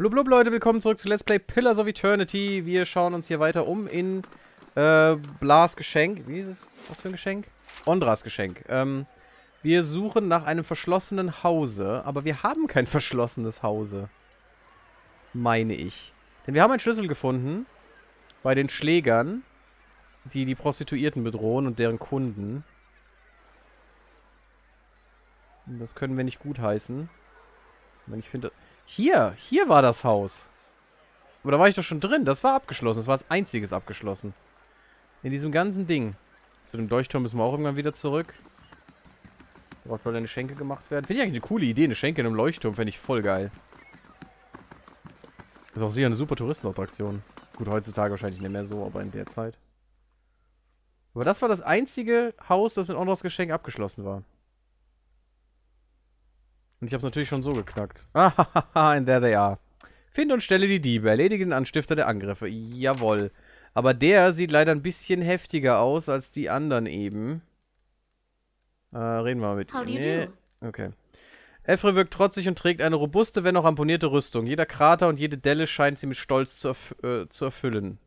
Blub blub Leute, willkommen zurück zu Let's Play Pillars of Eternity. Wir schauen uns hier weiter um in äh, Blas Geschenk. Wie ist es? Was für ein Geschenk? Ondras Geschenk. Ähm, wir suchen nach einem verschlossenen Hause, aber wir haben kein verschlossenes Hause. Meine ich. Denn wir haben einen Schlüssel gefunden bei den Schlägern, die die Prostituierten bedrohen und deren Kunden. Das können wir nicht gutheißen. Ich finde... Hier! Hier war das Haus. Aber da war ich doch schon drin. Das war abgeschlossen. Das war das einziges abgeschlossen. In diesem ganzen Ding. Zu dem Leuchtturm müssen wir auch irgendwann wieder zurück. Was soll denn eine Schenke gemacht werden? Finde ich eigentlich eine coole Idee. Eine Schenke in einem Leuchtturm fände ich voll geil. Ist auch sicher eine super Touristenattraktion. Gut, heutzutage wahrscheinlich nicht mehr so, aber in der Zeit. Aber das war das einzige Haus, das in Ondras Geschenk abgeschlossen war. Und ich habe es natürlich schon so geknackt. Ah, and there they are. Finde und stelle die Diebe, erledige den Anstifter der Angriffe. Jawoll. Aber der sieht leider ein bisschen heftiger aus als die anderen eben. Äh, reden wir mal mit How do you Nee. do? Okay. Efre wirkt trotzig und trägt eine robuste, wenn auch amponierte Rüstung. Jeder Krater und jede Delle scheint sie mit Stolz zu, erf äh, zu erfüllen.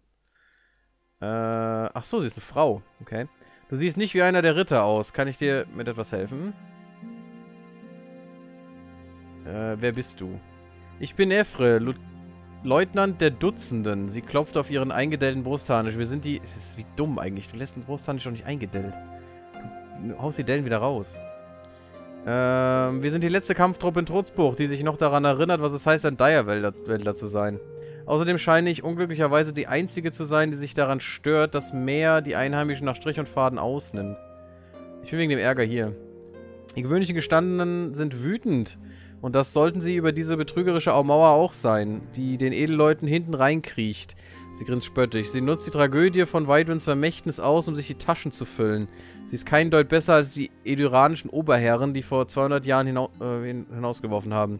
Äh, ach so, sie ist eine Frau. Okay. Du siehst nicht wie einer der Ritter aus. Kann ich dir mit etwas helfen? Äh, wer bist du? Ich bin Efre, Lu Leutnant der Dutzenden. Sie klopft auf ihren eingedellten Brustharnisch. Wir sind die... Das ist wie dumm eigentlich. Du lässt den Brustharnisch doch nicht eingedellt. Du haust die Dellen wieder raus. Ähm, wir sind die letzte Kampftruppe in Trutzbuch, die sich noch daran erinnert, was es heißt, ein Dire-Wälder zu sein. Außerdem scheine ich unglücklicherweise die Einzige zu sein, die sich daran stört, dass Meer die Einheimischen nach Strich und Faden ausnimmt. Ich bin wegen dem Ärger hier. Die gewöhnlichen Gestandenen sind wütend. Und das sollten sie über diese betrügerische Aumauer auch sein, die den Edelleuten hinten reinkriecht. Sie grinst spöttisch. Sie nutzt die Tragödie von Weidwins Vermächtnis aus, um sich die Taschen zu füllen. Sie ist kein Deut besser als die edyranischen Oberherren, die vor 200 Jahren hinau äh, hin- hinausgeworfen haben.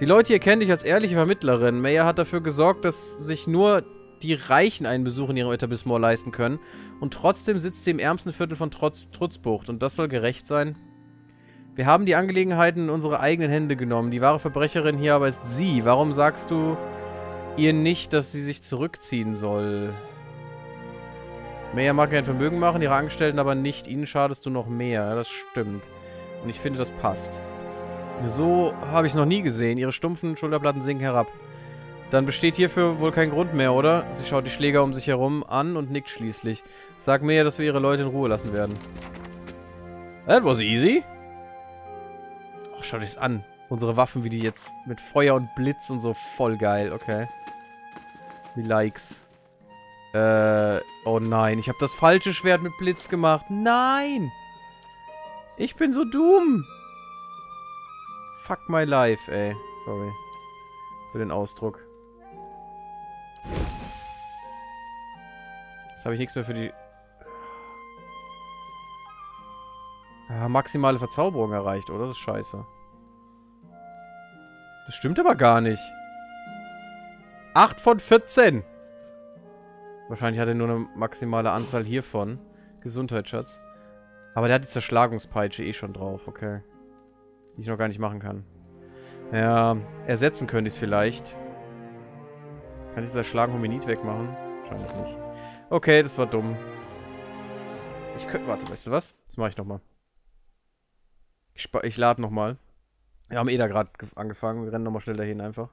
Die Leute hier kennen dich als ehrliche Vermittlerin. Meyer hat dafür gesorgt, dass sich nur die Reichen einen Besuch in ihrem Etablissement leisten können. Und trotzdem sitzt sie im ärmsten Viertel von Trotz Trutzbucht. Und das soll gerecht sein? Wir haben die Angelegenheiten in unsere eigenen Hände genommen. Die wahre Verbrecherin hier aber ist sie. Warum sagst du ihr nicht, dass sie sich zurückziehen soll? Meyer mag kein Vermögen machen, ihre Angestellten aber nicht. Ihnen schadest du noch mehr. Ja, das stimmt. Und ich finde, das passt. So habe ich es noch nie gesehen. Ihre stumpfen Schulterplatten sinken herab. Dann besteht hierfür wohl kein Grund mehr, oder? Sie schaut die Schläger um sich herum an und nickt schließlich. Sag mir, dass wir ihre Leute in Ruhe lassen werden. That was easy. Oh, schau dir das an. Unsere Waffen, wie die jetzt mit Feuer und Blitz und so. Voll geil, okay. Wie Likes. Äh, oh nein. Ich habe das falsche Schwert mit Blitz gemacht. Nein! Ich bin so dumm. Fuck my life, ey. Sorry. Für den Ausdruck. Jetzt habe ich nichts mehr für die... Ah, maximale Verzauberung erreicht, oder? Das ist scheiße. Das stimmt aber gar nicht. 8 von 14. Wahrscheinlich hat er nur eine maximale Anzahl hiervon. Gesundheitsschatz. Aber der hat die Zerschlagungspeitsche eh schon drauf, okay. Die ich noch gar nicht machen kann. Ja, ersetzen könnte ich es vielleicht. Kann ich das Schlagen Hominid wegmachen? Wahrscheinlich nicht. Okay, das war dumm. Ich könnte... Warte, weißt du was? Das mache ich nochmal. Ich, ich lade nochmal. Wir haben eh da gerade angefangen. Wir rennen nochmal schnell dahin einfach.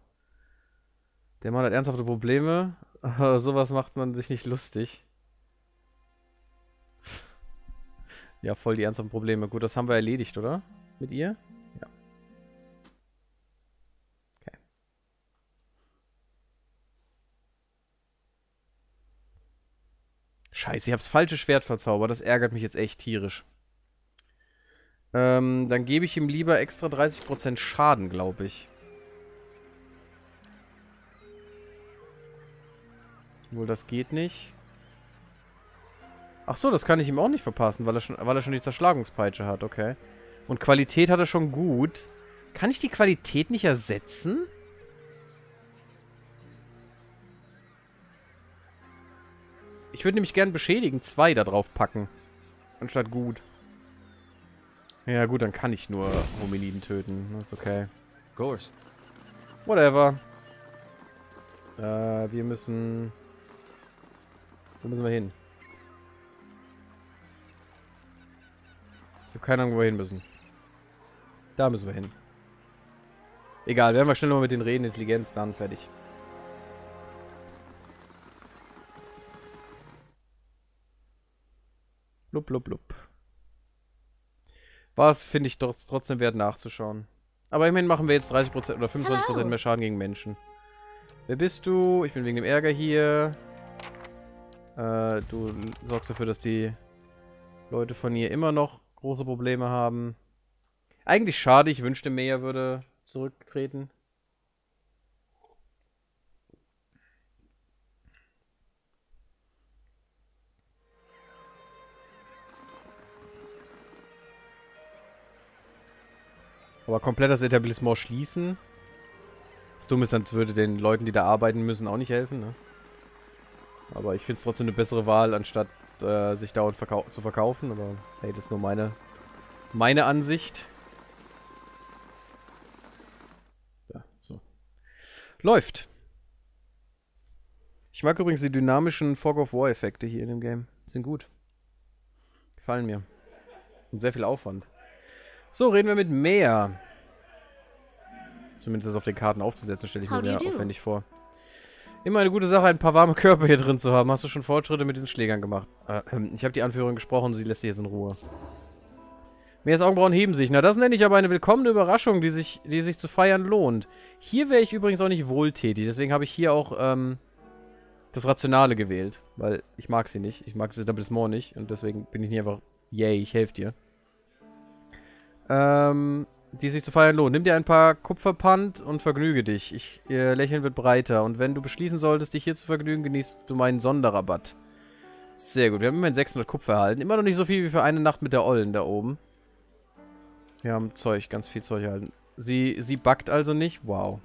Der Mann hat ernsthafte Probleme. Aber sowas macht man sich nicht lustig. ja, voll die ernsthaften Probleme. Gut, das haben wir erledigt, oder? Mit ihr? Ja. Okay. Scheiße, ich hab's falsche Schwert verzaubert. Das ärgert mich jetzt echt tierisch. Ähm, dann gebe ich ihm lieber extra 30% Schaden, glaube ich. Wohl, das geht nicht. Ach so, das kann ich ihm auch nicht verpassen, weil er schon, weil er schon die Zerschlagungspeitsche hat, okay. Und Qualität hat er schon gut. Kann ich die Qualität nicht ersetzen? Ich würde nämlich gern beschädigen zwei da drauf packen. Anstatt gut. Ja gut, dann kann ich nur Hominiden töten. Das ist okay. Of course. Whatever. Äh, wir müssen... Wo müssen wir hin? Ich habe keine Ahnung, wo wir hin müssen. Da müssen wir hin. Egal, werden wir schnell mal mit den Reden, Intelligenz, dann fertig. Blub, blub, blub. Was finde ich trotzdem wert nachzuschauen. Aber immerhin machen wir jetzt 30% oder 25% Hello. mehr Schaden gegen Menschen. Wer bist du? Ich bin wegen dem Ärger hier. Äh, du sorgst dafür, dass die Leute von hier immer noch große Probleme haben. Eigentlich schade, ich wünschte, Maya würde zurücktreten. Aber komplett das Etablissement schließen. Das Dumme ist, dann würde den Leuten, die da arbeiten müssen, auch nicht helfen. Ne? Aber ich finde es trotzdem eine bessere Wahl, anstatt äh, sich dauernd verkau zu verkaufen. Aber hey, das ist nur meine, meine Ansicht. Ja, so. Läuft. Ich mag übrigens die dynamischen Fog of War Effekte hier in dem Game. Sind gut. Gefallen mir. Und sehr viel Aufwand. So, reden wir mit mehr. Zumindest das auf den Karten aufzusetzen, stelle ich mir sehr aufwendig vor. Immer eine gute Sache, ein paar warme Körper hier drin zu haben. Hast du schon Fortschritte mit diesen Schlägern gemacht? Äh, ich habe die Anführerin gesprochen, sie lässt sich jetzt in Ruhe. Meers Augenbrauen heben sich. Na, das nenne ich aber eine willkommene Überraschung, die sich, die sich zu feiern lohnt. Hier wäre ich übrigens auch nicht wohltätig. Deswegen habe ich hier auch ähm, das Rationale gewählt. Weil ich mag sie nicht. Ich mag Etablissement nicht. Und deswegen bin ich nicht einfach, yay, ich helfe dir ähm, die sich zu feiern lohnt. Nimm dir ein paar Kupferpand und vergnüge dich. Ich, ihr Lächeln wird breiter. Und wenn du beschließen solltest, dich hier zu vergnügen, genießt du meinen Sonderrabatt. Sehr gut. Wir haben immerhin 600 Kupfer erhalten. Immer noch nicht so viel wie für eine Nacht mit der Ollen da oben. Wir haben Zeug, ganz viel Zeug erhalten. Sie, sie backt also nicht? Wow.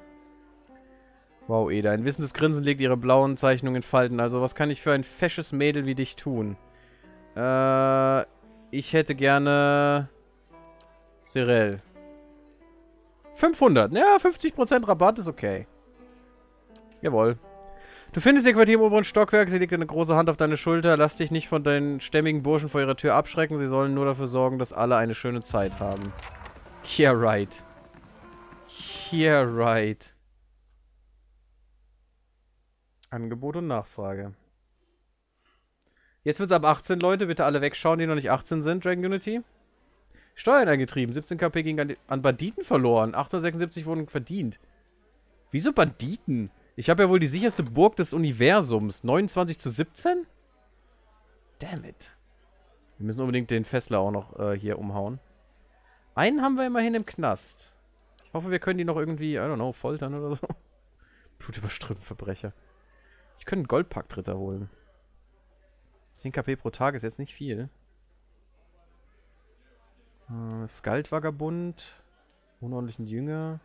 Wow, Eda. Ein wissendes Grinsen legt ihre blauen Zeichnungen in Falten. Also, was kann ich für ein fesches Mädel wie dich tun? Äh, ich hätte gerne... Cyril. 500. Ja, 50% Rabatt ist okay. Jawohl. Du findest ihr Quartier im oberen Stockwerk. Sie legt eine große Hand auf deine Schulter. Lass dich nicht von deinen stämmigen Burschen vor ihrer Tür abschrecken. Sie sollen nur dafür sorgen, dass alle eine schöne Zeit haben. Yeah, right. Yeah, right. Angebot und Nachfrage. Jetzt wird's ab 18, Leute. Bitte alle wegschauen, die noch nicht 18 sind, Dragon Unity. Steuern eingetrieben. 17 KP ging an, an Banditen verloren. 876 wurden verdient. Wieso Banditen? Ich habe ja wohl die sicherste Burg des Universums. 29 zu 17? Damn it. Wir müssen unbedingt den Fessler auch noch äh, hier umhauen. Einen haben wir immerhin im Knast. Ich hoffe, wir können die noch irgendwie, I don't know, foltern oder so. Blutüberströmten Verbrecher. Ich könnte einen Goldpakt-Ritter holen. 10 KP pro Tag ist jetzt nicht viel. Äh, Skald-Vagabund. Unordentlichen Jünger.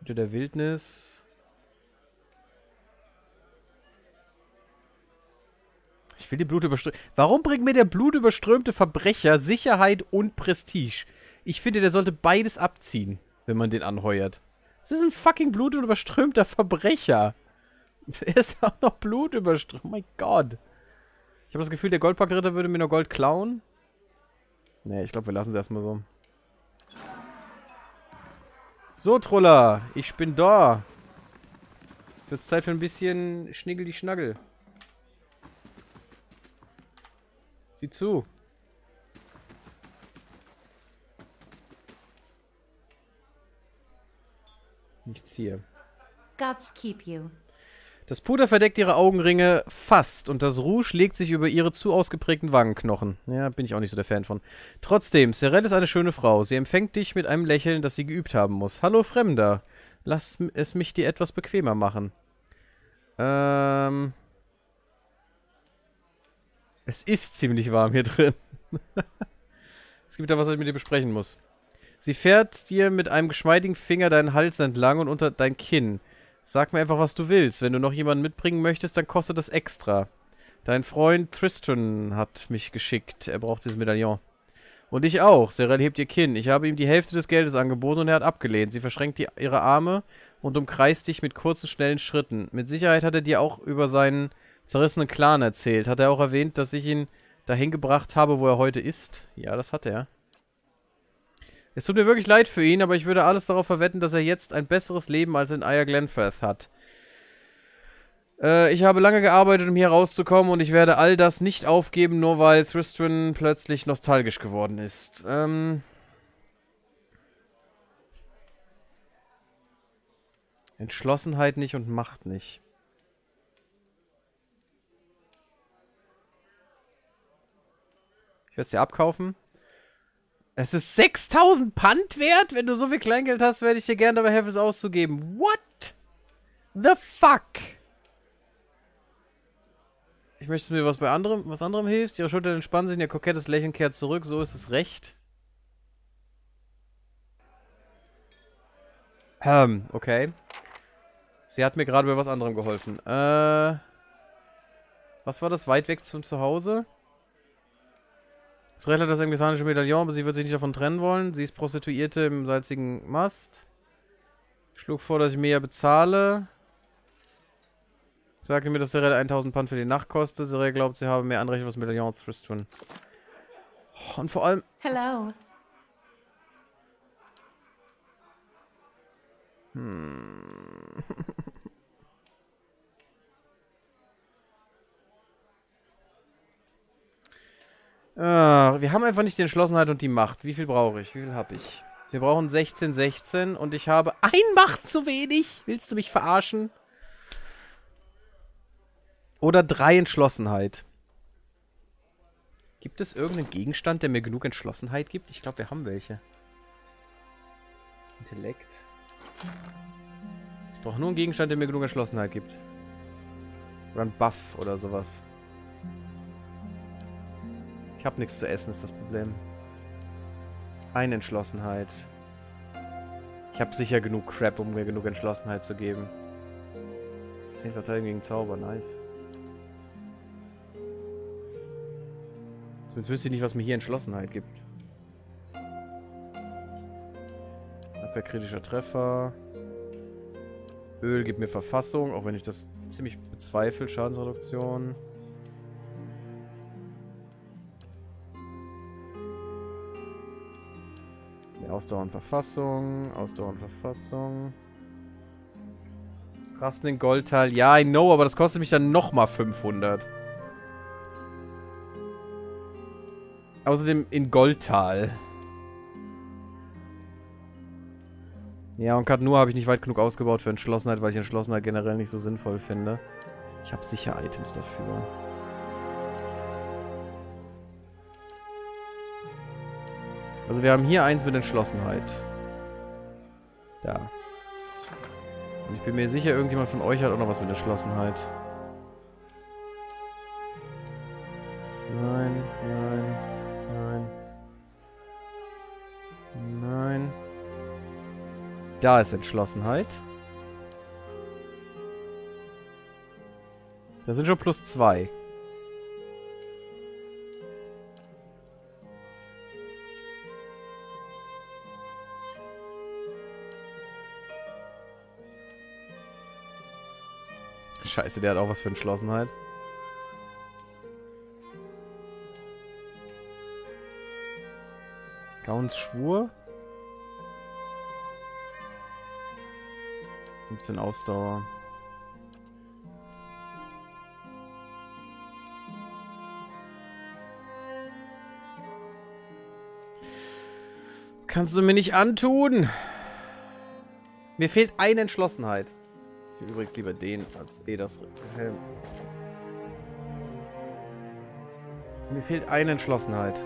Hüter der Wildnis. Ich will die blutüberströmte... Warum bringt mir der blutüberströmte Verbrecher Sicherheit und Prestige? Ich finde, der sollte beides abziehen, wenn man den anheuert. Das ist ein fucking blutüberströmter Verbrecher. Er ist auch noch blutüberströmt. Oh mein Gott. Ich habe das Gefühl, der Goldpackritter würde mir nur Gold klauen. Nee, ich glaube, wir lassen es erstmal so. So, Troller, ich bin da. Jetzt wird es Zeit für ein bisschen Schniggel die Schnaggel. Sieh zu. Nichts hier. Gods keep you. Das Puder verdeckt ihre Augenringe fast und das Rouge legt sich über ihre zu ausgeprägten Wangenknochen. Ja, bin ich auch nicht so der Fan von. Trotzdem, Serelle ist eine schöne Frau. Sie empfängt dich mit einem Lächeln, das sie geübt haben muss. Hallo, Fremder. Lass es mich dir etwas bequemer machen. Ähm... Es ist ziemlich warm hier drin. es gibt da was, was ich mit dir besprechen muss. Sie fährt dir mit einem geschmeidigen Finger deinen Hals entlang und unter dein Kinn. Sag mir einfach, was du willst. Wenn du noch jemanden mitbringen möchtest, dann kostet das extra. Dein Freund Tristan hat mich geschickt. Er braucht dieses Medaillon. Und ich auch. Serel hebt ihr Kinn. Ich habe ihm die Hälfte des Geldes angeboten und er hat abgelehnt. Sie verschränkt die, ihre Arme und umkreist dich mit kurzen, schnellen Schritten. Mit Sicherheit hat er dir auch über seinen zerrissenen Clan erzählt. Hat er auch erwähnt, dass ich ihn dahin gebracht habe, wo er heute ist? Ja, das hat er. Es tut mir wirklich leid für ihn, aber ich würde alles darauf verwetten, dass er jetzt ein besseres Leben als in Aya Glenfirth hat. Äh, ich habe lange gearbeitet, um hier rauszukommen und ich werde all das nicht aufgeben, nur weil Thristran plötzlich nostalgisch geworden ist. Ähm... Entschlossenheit nicht und Macht nicht. Ich werde es dir abkaufen. Es ist 6000 Pfand wert? Wenn du so viel Kleingeld hast, werde ich dir gerne dabei helfen, es auszugeben. What? The fuck? Ich möchte mir was bei anderem, was anderem hilfst. Ihre Schultern entspannen sich ihr kokettes Lächeln kehrt zurück. So ist es recht. Ähm, okay. Sie hat mir gerade bei was anderem geholfen. Äh. Was war das? Weit weg zum Zuhause? Das Recht das englische Medaillon, aber sie wird sich nicht davon trennen wollen. Sie ist Prostituierte im salzigen Mast. Schlug vor, dass ich mehr bezahle. Sagte mir, dass Serel 1000 Pfund für die Nacht kostet. Serel glaubt, sie habe mehr Anrecht auf das Medaillon als Tristwan. Und vor allem... Hello. Hm. ah, wir haben einfach nicht die Entschlossenheit und die Macht. Wie viel brauche ich? Wie viel habe ich? Wir brauchen 16, 16 und ich habe ein Macht zu wenig. Willst du mich verarschen? Oder drei Entschlossenheit. Gibt es irgendeinen Gegenstand, der mir genug Entschlossenheit gibt? Ich glaube, wir haben welche. Intellekt. Ich brauche nur einen Gegenstand, der mir genug Entschlossenheit gibt. Ein Buff oder sowas. Ich habe nichts zu essen, ist das Problem. Eine Entschlossenheit. Ich habe sicher genug Crap, um mir genug Entschlossenheit zu geben. 10 Verteidigung gegen Zauber, nice. Jetzt wüsste ich nicht, was mir hier Entschlossenheit gibt. Abwehrkritischer Treffer. Öl gibt mir Verfassung, auch wenn ich das ziemlich bezweifle. Schadensreduktion. Ausdauer und Verfassung. Ausdauer und Verfassung. Rasten in Goldteil. Ja, I know, aber das kostet mich dann nochmal 500. Außerdem in Goldtal. Ja, und gerade nur habe ich nicht weit genug ausgebaut für Entschlossenheit, weil ich Entschlossenheit generell nicht so sinnvoll finde. Ich habe sicher Items dafür. Also wir haben hier eins mit Entschlossenheit. Da. Und ich bin mir sicher, irgendjemand von euch hat auch noch was mit Entschlossenheit. Nein, nein. Da ist Entschlossenheit. Da sind schon plus zwei. Scheiße, der hat auch was für Entschlossenheit. Gauns Schwur. 15 Ausdauer. Kannst du mir nicht antun. Mir fehlt eine Entschlossenheit. Ich will übrigens lieber den als eh das Helm. Mir fehlt eine Entschlossenheit.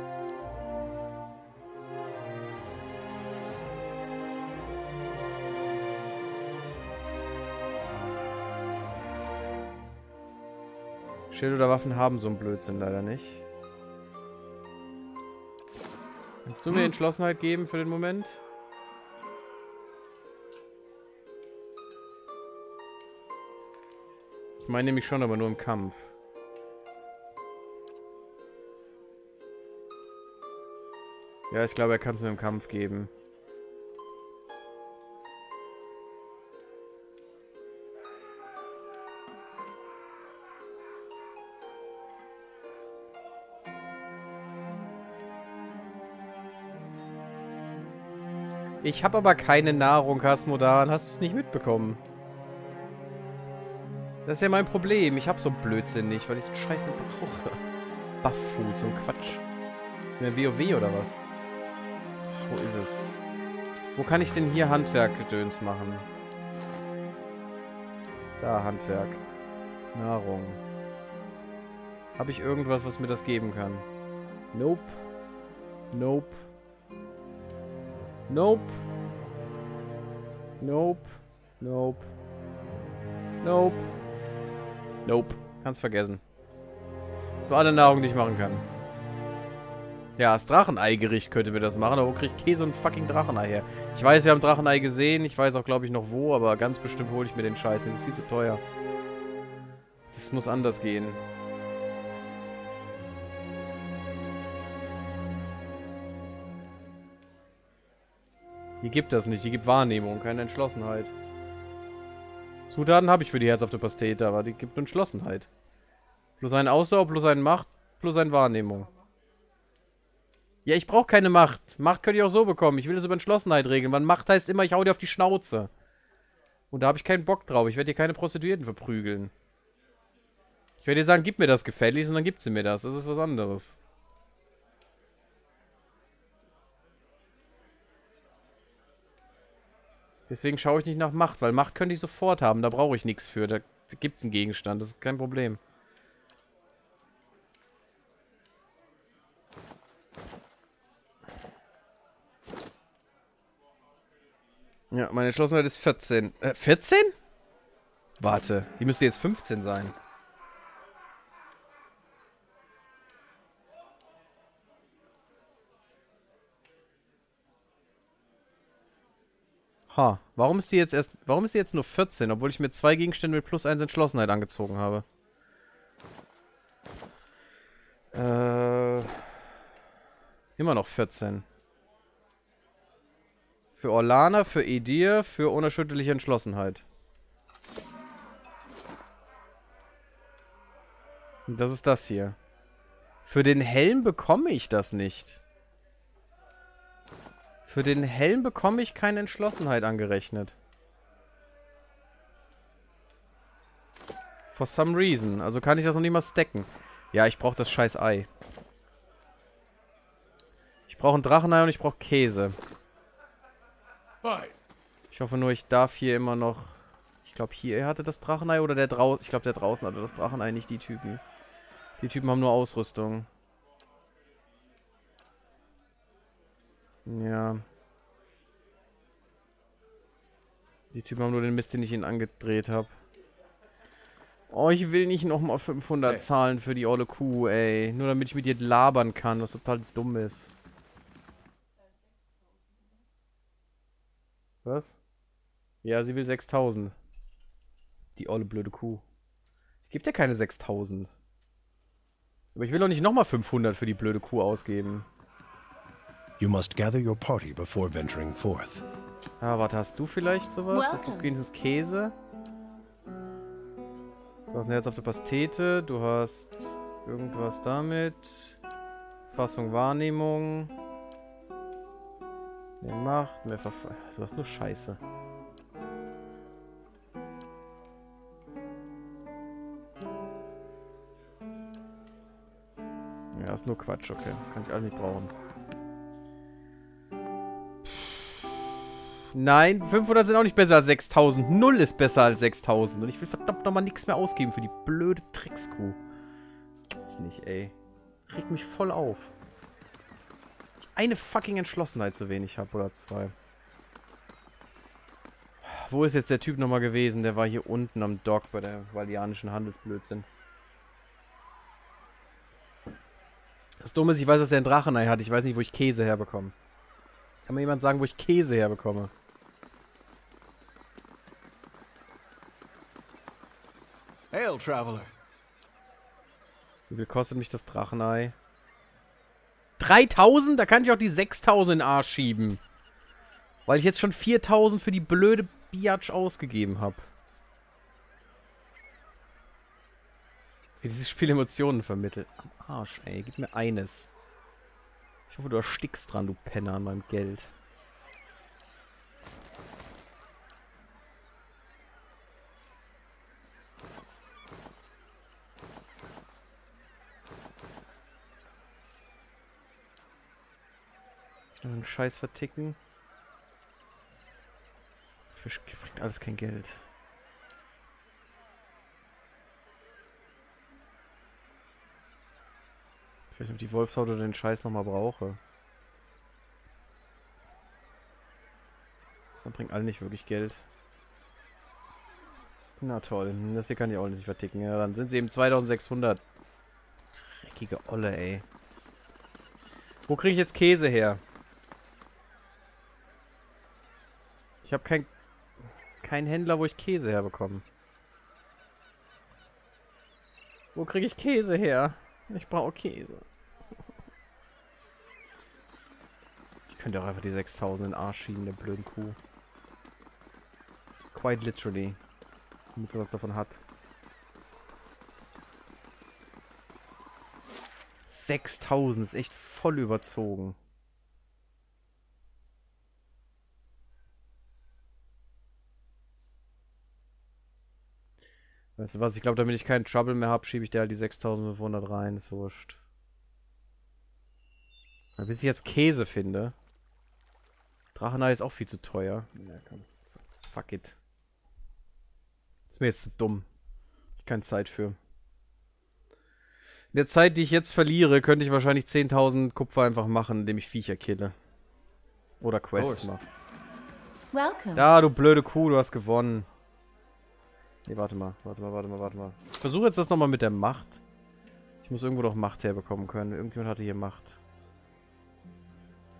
Schild oder Waffen haben so einen Blödsinn leider nicht. Kannst du mir Entschlossenheit geben für den Moment? Meine nämlich schon, aber nur im Kampf. Ja, ich glaube, er kann es mir im Kampf geben. Ich habe aber keine Nahrung, Hasmodan. Hast du es nicht mitbekommen? Das ist ja mein Problem. Ich habe so Blödsinn nicht, weil ich so Scheiße brauche. Buff-Food, so ein Quatsch. Ist mir WoW oder was? Wo ist es? Wo kann ich denn hier Handwerkgedöns machen? Da, Handwerk. Nahrung. Habe ich irgendwas, was mir das geben kann? Nope. Nope. Nope. Nope. Nope. Nope. Nope. Kannst vergessen. Das war alle Nahrung, die ich machen kann. Ja, das Drachenei-Gericht könnte mir das machen, aber wo kriegt Käse und fucking Drachenei her? Ich weiß, wir haben Drachenei gesehen, ich weiß auch, glaube ich, noch wo, aber ganz bestimmt hole ich mir den Scheiß. Das ist viel zu teuer. Das muss anders gehen. Hier gibt das nicht, hier gibt Wahrnehmung, keine Entschlossenheit. Zutaten habe ich für die herzhafte Pastete, aber die gibt Entschlossenheit. Plus ein Ausdauer, plus ein Macht, plus ein Wahrnehmung. Ja, ich brauche keine Macht. Macht könnte ich auch so bekommen. Ich will das über Entschlossenheit regeln. Weil Macht heißt immer, ich hau dir auf die Schnauze. Und da habe ich keinen Bock drauf. Ich werde dir keine Prostituierten verprügeln. Ich werde dir sagen, gib mir das gefälligst und dann gibt sie mir das. Das ist was anderes. Deswegen schaue ich nicht nach Macht, weil Macht könnte ich sofort haben. Da brauche ich nichts für. Da gibt es einen Gegenstand. Das ist kein Problem. Ja, meine Entschlossenheit ist 14. Äh, 14? Warte, die müsste jetzt 15 sein. Ha, warum ist die jetzt erst, warum ist die jetzt nur 14, obwohl ich mir zwei Gegenstände mit plus 1 Entschlossenheit angezogen habe? Äh, immer noch 14. Für Orlana, für Edir, für unerschütterliche Entschlossenheit. Das ist das hier. Für den Helm bekomme ich das nicht. Für den Helm bekomme ich keine Entschlossenheit angerechnet. For some reason. Also kann ich das noch nicht mal stacken. Ja, ich brauche das scheiß Ei. Ich brauche ein Drachenei und ich brauche Käse. Ich hoffe nur, ich darf hier immer noch... Ich glaube, hier hatte das Drachenei oder der draußen... Ich glaube, der draußen hatte das Drachenei, nicht die Typen. Die Typen haben nur Ausrüstung. Ja. Die Typen haben nur den Mist, den ich ihnen angedreht habe. Oh, ich will nicht nochmal 500 hey. zahlen für die olle Kuh, ey. Nur damit ich mit ihr labern kann, was total dumm ist. Was? Ja, sie will 6000. Die olle blöde Kuh. Ich gebe dir keine 6000. Aber ich will doch nicht nochmal 500 für die blöde Kuh ausgeben. You must gather your party before venturing forth. Ah, warte, hast du vielleicht sowas? Welcome. Hast du wenigstens Käse? Du hast ein Herz auf der Pastete, du hast irgendwas damit. Fassung, Wahrnehmung. Mehr Macht, mehr Verf... Du hast nur Scheiße. Ja, ist nur Quatsch, okay. Kann ich alle nicht brauchen. Nein, 500 sind auch nicht besser als 6000. Null ist besser als 6000. Und ich will verdammt nochmal nichts mehr ausgeben für die blöde Trickskuh. Das gibt's nicht, ey. Regt mich voll auf. Eine fucking Entschlossenheit zu wenig habe oder zwei. Wo ist jetzt der Typ nochmal gewesen? Der war hier unten am Dock bei der valianischen Handelsblödsinn. Das Dumme ist, ich weiß, dass er ein Drachenei hat. Ich weiß nicht, wo ich Käse herbekomme. Kann mir jemand sagen, wo ich Käse herbekomme? Hail, Traveler. Wie viel kostet mich das Drachenei? 3000? Da kann ich auch die 6000 in den Arsch schieben. Weil ich jetzt schon 4000 für die blöde Biatch ausgegeben habe. Wie dieses Spiel Emotionen vermittelt. Am Arsch, ey. Gib mir eines. Ich hoffe, du erstickst dran, du Penner, an meinem Geld. Einen Scheiß verticken. Fisch bringt alles kein Geld. Ich weiß nicht, ob die Wolfshaut oder den Scheiß nochmal brauche. Das bringt alle nicht wirklich Geld. Na toll, das hier kann ich auch nicht verticken. Ja, dann sind sie eben 2600. Dreckige Olle, ey. Wo kriege ich jetzt Käse her? Ich habe kein, keinen Händler, wo ich Käse herbekomme. Wo kriege ich Käse her? Ich brauche Käse. Ich könnte auch einfach die 6000 in den Arsch schieben, der blöden Kuh. Quite literally. Damit sie was davon hat. 6000 ist echt voll überzogen. Weißt du was, ich glaube, damit ich keinen Trouble mehr habe, schiebe ich dir halt die 6500 rein. Ist wurscht. Aber bis ich jetzt Käse finde. Drachenei ist auch viel zu teuer. Ja, komm. Fuck it. Ist mir jetzt zu dumm. Ich keine Zeit für. In der Zeit, die ich jetzt verliere, könnte ich wahrscheinlich 10.000 Kupfer einfach machen, indem ich Viecher kille. Oder Quests mache. Ja, du blöde Kuh, du hast gewonnen. Nee, warte mal, warte mal, warte mal, warte mal. Ich versuche jetzt das nochmal mit der Macht. Ich muss irgendwo doch Macht herbekommen können. Irgendjemand hatte hier Macht.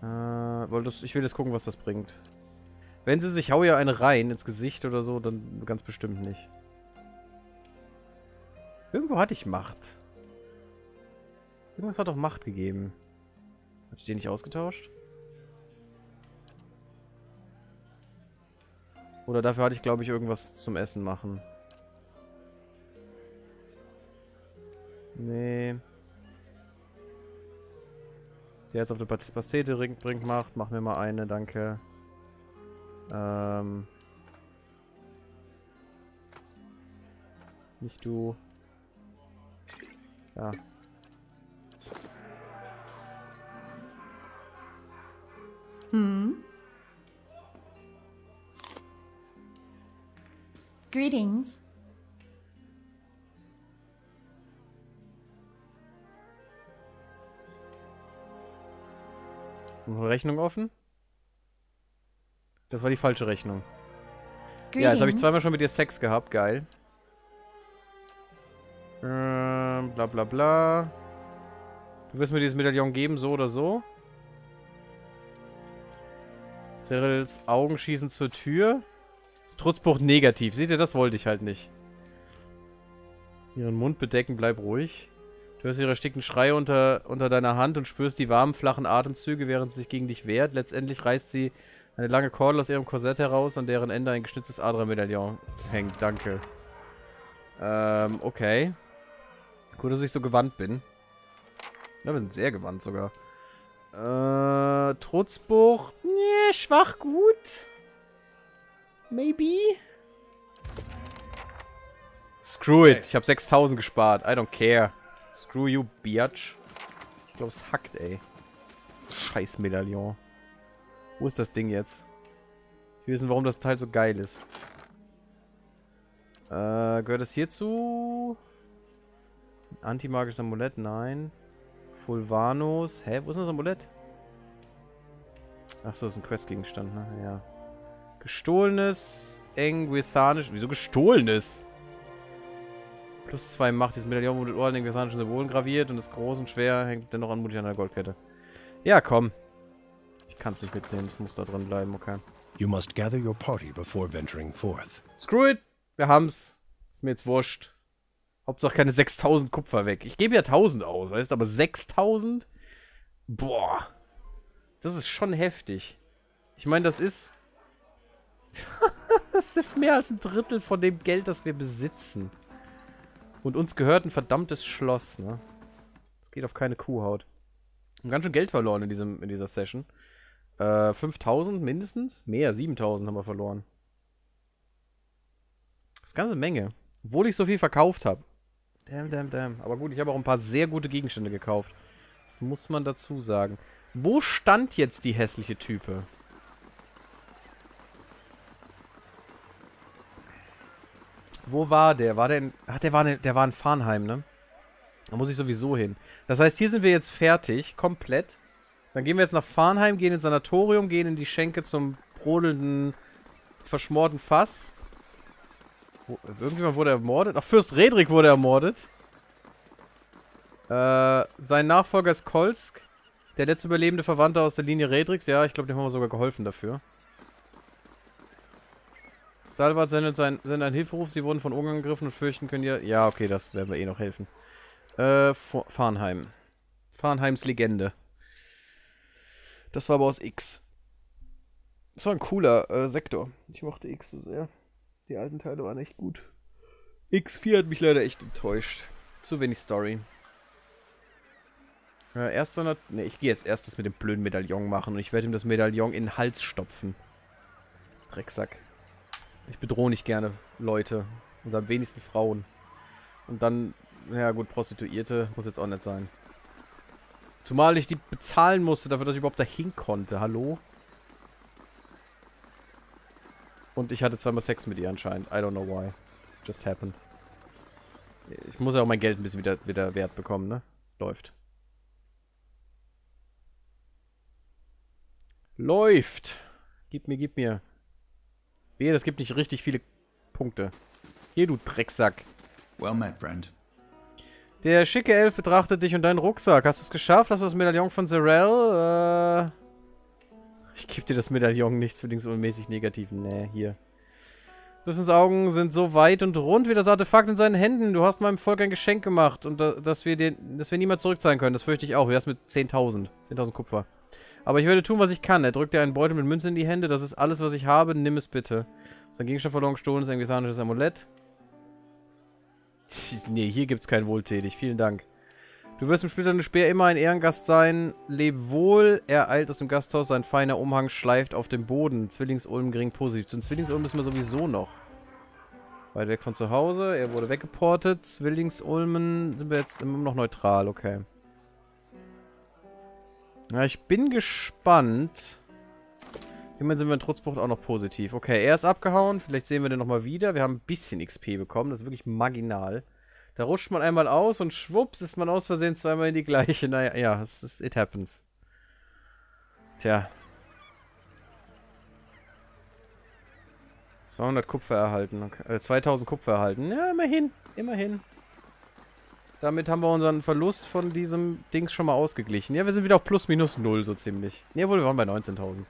Äh, weil das, ich will jetzt gucken, was das bringt. Wenn sie sich hau ja eine rein ins Gesicht oder so, dann ganz bestimmt nicht. Irgendwo hatte ich Macht. Irgendwas hat doch Macht gegeben. Hat ich den nicht ausgetauscht? Oder dafür hatte ich, glaube ich, irgendwas zum Essen machen. Nee. Die jetzt auf der Pastete bringt macht, mach mir mal eine, danke. Ähm. Nicht du. Ja. Hm. Greetings. Rechnung offen? Das war die falsche Rechnung. Greetings. Ja, jetzt habe ich zweimal schon mit dir Sex gehabt. Geil. Ähm, bla bla bla. Du wirst mir dieses Medaillon geben, so oder so. Cyrils Augen schießen zur Tür. Trutzbruch negativ. Seht ihr, das wollte ich halt nicht. Ihren Mund bedecken, bleib ruhig. Du hörst ihre erstickten Schreie unter, unter deiner Hand und spürst die warmen, flachen Atemzüge, während sie sich gegen dich wehrt. Letztendlich reißt sie eine lange Kordel aus ihrem Korsett heraus, an deren Ende ein geschnitztes Adra-Medaillon hängt. Danke. Ähm, okay. Gut, dass ich so gewandt bin. Ja, wir sind sehr gewandt sogar. Äh, Trutzbuch. Nee, schwach gut. Maybe. Screw it. Ich habe 6000 gespart. I don't care. Screw you, Biatch. Ich glaube, es hackt, ey. Scheiß Medaillon. Wo ist das Ding jetzt? Ich will wissen, warum das Teil so geil ist. Äh, gehört das hierzu? Antimagisches Amulett? Nein. Fulvanus. Hä? Wo ist das Amulett? Achso, das ist ein Questgegenstand, ne? Ja. Gestohlenes, Engwithanisch. Wieso gestohlenes? Plus zwei Macht. Dieses Medaillon wurde mit den grathanischen Symbolen graviert und ist groß und schwer, hängt dennoch anmutig an der Goldkette. Ja, komm. Ich kann es nicht mitnehmen. Ich muss da drin bleiben, okay. You must gather your party before venturing forth. Screw it. Wir haben's. Ist mir jetzt wurscht. Hauptsache keine 6000 Kupfer weg. Ich gebe ja 1000 aus, weißt du, aber 6000? Boah. Das ist schon heftig. Ich meine, das ist... das ist mehr als ein Drittel von dem Geld, das wir besitzen. Und uns gehört ein verdammtes Schloss, ne? Das geht auf keine Kuhhaut. Wir haben ganz schön Geld verloren in, diesem, in dieser Session. Äh, 5000 mindestens? Mehr, 7000 haben wir verloren. Das ist eine ganze Menge. Obwohl ich so viel verkauft habe. Damn, damn, damn. Aber gut, ich habe auch ein paar sehr gute Gegenstände gekauft. Das muss man dazu sagen. Wo stand jetzt die hässliche Type? Wo war der? War der in... Ach, der war, in, der war in Farnheim, ne? Da muss ich sowieso hin. Das heißt, hier sind wir jetzt fertig. Komplett. Dann gehen wir jetzt nach Farnheim, gehen ins Sanatorium, gehen in die Schenke zum brodelnden, verschmorten Fass. Wo, irgendjemand wurde ermordet. Ach, Fürst Redrik wurde ermordet. Äh, sein Nachfolger ist Kolsk. Der letzte überlebende Verwandte aus der Linie Redriks. Ja, ich glaube, dem haben wir sogar geholfen dafür. Stalwart sendet, sein, sendet einen Hilferuf. Sie wurden von Ungarn angegriffen und fürchten können ja... Ja, okay, das werden wir eh noch helfen. Äh, Farnheim. Farnheims Legende. Das war aber aus X. Das war ein cooler äh, Sektor. Ich mochte X so sehr. Die alten Teile waren echt gut. X4 hat mich leider echt enttäuscht. Zu wenig Story. Äh, erst so eine... Ne, ich gehe jetzt erst das mit dem blöden Medaillon machen und ich werde ihm das Medaillon in den Hals stopfen. Drecksack. Ich bedrohe nicht gerne Leute. Und am wenigsten Frauen. Und dann, ja gut, Prostituierte muss jetzt auch nicht sein. Zumal ich die bezahlen musste, dafür, dass ich überhaupt dahin konnte. Hallo? Und ich hatte zweimal Sex mit ihr anscheinend. I don't know why. Just happened. Ich muss ja auch mein Geld ein bisschen wieder, wieder wert bekommen, ne? Läuft. Läuft. Gib mir, gib mir. Wehe, das gibt nicht richtig viele Punkte. Hier, du Drecksack. Well met, friend. Der schicke Elf betrachtet dich und deinen Rucksack. Hast du es geschafft? Hast du das Medaillon von Zerel? Äh... Ich gebe dir das Medaillon nichts für Dings unmäßig negativ. Nee, hier. Griffins Augen sind so weit und rund wie das Artefakt in seinen Händen. Du hast meinem Volk ein Geschenk gemacht und da, dass wir den, dass wir niemals zurückzahlen können. Das fürchte ich auch. Wir hast mit 10.000. 10.000 Kupfer. Aber ich werde tun, was ich kann. Er drückt dir einen Beutel mit Münzen in die Hände. Das ist alles, was ich habe. Nimm es bitte. Sein Gegenstand verloren gestohlen ist ein gethanisches Amulett. nee, hier gibt es kein Wohltätig. Vielen Dank. Du wirst im splitternden Speer immer ein Ehrengast sein. Leb wohl. Er eilt aus dem Gasthaus. Sein feiner Umhang schleift auf dem Boden. Zwillingsulm gering positiv. Zu Zwillingsulm müssen wir sowieso noch. Weit weg von zu Hause. Er wurde weggeportet. Zwillingsulmen sind wir jetzt immer noch neutral. Okay. Ja, ich bin gespannt. Immerhin sind wir in Trutzbucht auch noch positiv. Okay, er ist abgehauen. Vielleicht sehen wir den nochmal wieder. Wir haben ein bisschen XP bekommen. Das ist wirklich marginal. Da rutscht man einmal aus und schwupps ist man aus Versehen zweimal in die gleiche. Naja, ja, es ist, it happens. Tja. 200 Kupfer erhalten. Okay. Äh, 2000 Kupfer erhalten. Ja, immerhin. Immerhin. Damit haben wir unseren Verlust von diesem Dings schon mal ausgeglichen. Ja, wir sind wieder auf plus minus null, so ziemlich. Jawohl, wir waren bei 19.000.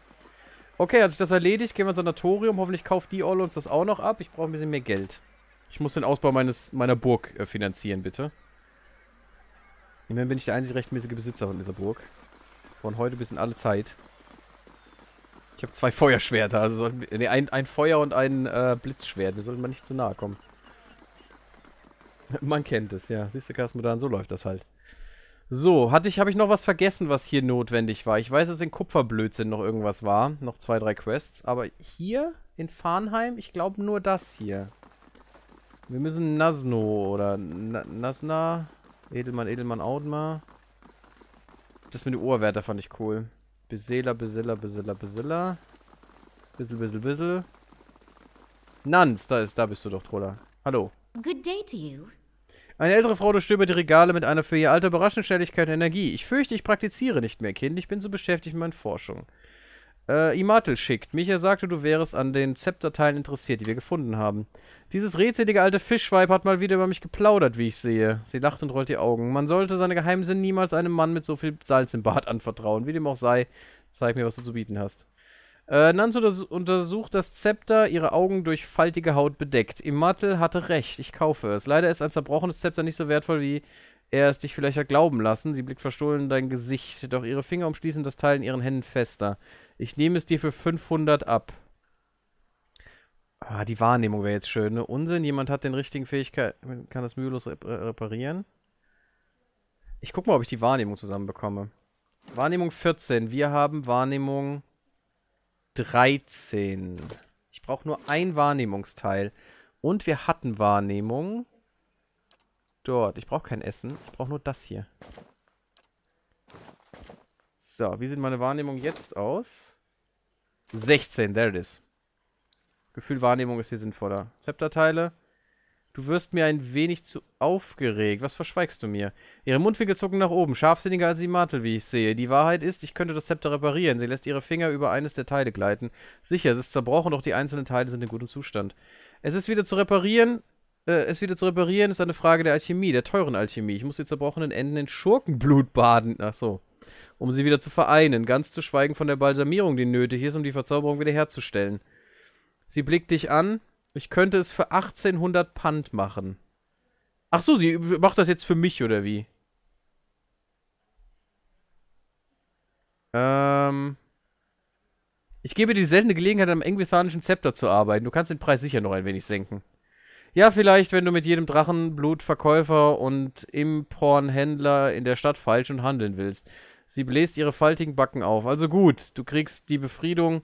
Okay, hat sich das erledigt. Gehen wir ins Sanatorium. Hoffentlich kauft die Olle uns das auch noch ab. Ich brauche ein bisschen mehr Geld. Ich muss den Ausbau meines meiner Burg äh, finanzieren, bitte. Immerhin bin ich der einzige rechtmäßige Besitzer von dieser Burg. Von heute bis in alle Zeit. Ich habe zwei Feuerschwerter. Also nee, ein, ein Feuer und ein äh, Blitzschwert. Wir sollten mal nicht zu nahe kommen. Man kennt es, ja. Siehst du, Kasmodan, so läuft das halt. So, hatte ich, habe ich noch was vergessen, was hier notwendig war? Ich weiß, dass in Kupferblödsinn noch irgendwas war. Noch zwei, drei Quests. Aber hier in Farnheim, ich glaube nur das hier. Wir müssen Nasno oder Na Nasna. Edelmann, Edelmann, Audmar. Das mit dem Ohrwärter fand ich cool. Besela, Besilla, Besilla, Besilla. Bissel, bissel, bissel. Nans, da ist, da bist du doch, Troller. Hallo. Good day to you. Eine ältere Frau durchstöbert die Regale mit einer für ihr Alter überraschenden Schnelligkeit und Energie. Ich fürchte, ich praktiziere nicht mehr, Kind. Ich bin so beschäftigt mit meinen Forschungen. Äh, Imatel schickt. Micha sagte, du wärst an den Zepterteilen interessiert, die wir gefunden haben. Dieses rätselige alte Fischweib hat mal wieder über mich geplaudert, wie ich sehe. Sie lacht und rollt die Augen. Man sollte seine Geheimnisse niemals einem Mann mit so viel Salz im Bart anvertrauen. Wie dem auch sei, zeig mir, was du zu bieten hast. Äh, Nans untersucht das Zepter, ihre Augen durch faltige Haut bedeckt. Imatel hatte recht, ich kaufe es. Leider ist ein zerbrochenes Zepter nicht so wertvoll wie er es dich vielleicht hat glauben lassen. Sie blickt verstohlen in dein Gesicht, doch ihre Finger umschließen das Teil in ihren Händen fester. Ich nehme es dir für 500 ab. Ah, die Wahrnehmung wäre jetzt schön, ne? Unsinn, jemand hat den richtigen Fähigkeiten, kann das mühelos rep reparieren. Ich guck mal, ob ich die Wahrnehmung zusammenbekomme. Wahrnehmung 14. Wir haben Wahrnehmung 13. Ich brauche nur ein Wahrnehmungsteil. Und wir hatten Wahrnehmung. Dort. Ich brauche kein Essen. Ich brauche nur das hier. So, wie sieht meine Wahrnehmung jetzt aus? 16, there it is. Gefühl Wahrnehmung ist hier sinnvoller. Zepterteile. Du wirst mir ein wenig zu aufgeregt. Was verschweigst du mir? Ihre Mundwinkel zucken nach oben, scharfsinniger als die Martel, wie ich sehe. Die Wahrheit ist, ich könnte das Zepter reparieren. Sie lässt ihre Finger über eines der Teile gleiten. Sicher, es ist zerbrochen, doch die einzelnen Teile sind in gutem Zustand. Es ist wieder zu reparieren. Äh, es wieder zu reparieren ist eine Frage der Alchemie, der teuren Alchemie. Ich muss die zerbrochenen Enden in Schurkenblut baden. Ach so. Um sie wieder zu vereinen, ganz zu schweigen von der Balsamierung, die nötig ist, um die Verzauberung wiederherzustellen. Sie blickt dich an, ich könnte es für 1800 Pfand machen. Ach so, sie macht das jetzt für mich, oder wie? Ähm... Ich gebe dir die seltene Gelegenheit, am engwithanischen Zepter zu arbeiten. Du kannst den Preis sicher noch ein wenig senken. Ja, vielleicht, wenn du mit jedem Drachenblutverkäufer und Impornhändler in der Stadt falsch und handeln willst. Sie bläst ihre faltigen Backen auf. Also gut, du kriegst die Befriedung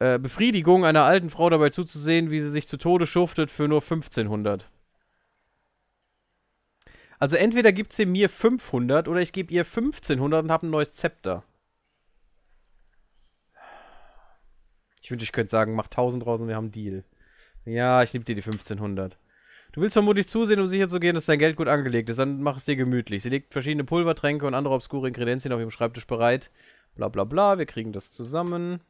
äh, Befriedigung einer alten Frau dabei zuzusehen, wie sie sich zu Tode schuftet für nur 1500. Also entweder gibt sie mir 500 oder ich gebe ihr 1500 und habe ein neues Zepter. Ich wünsche, ich könnte sagen, mach 1000 raus und wir haben einen Deal. Ja, ich nehme dir die 1500. Du willst vermutlich zusehen, um sicher zu gehen, dass dein Geld gut angelegt ist. Dann mach es dir gemütlich. Sie legt verschiedene Pulvertränke und andere obskure Ingredienzien auf ihrem Schreibtisch bereit. Bla bla bla, wir kriegen das zusammen.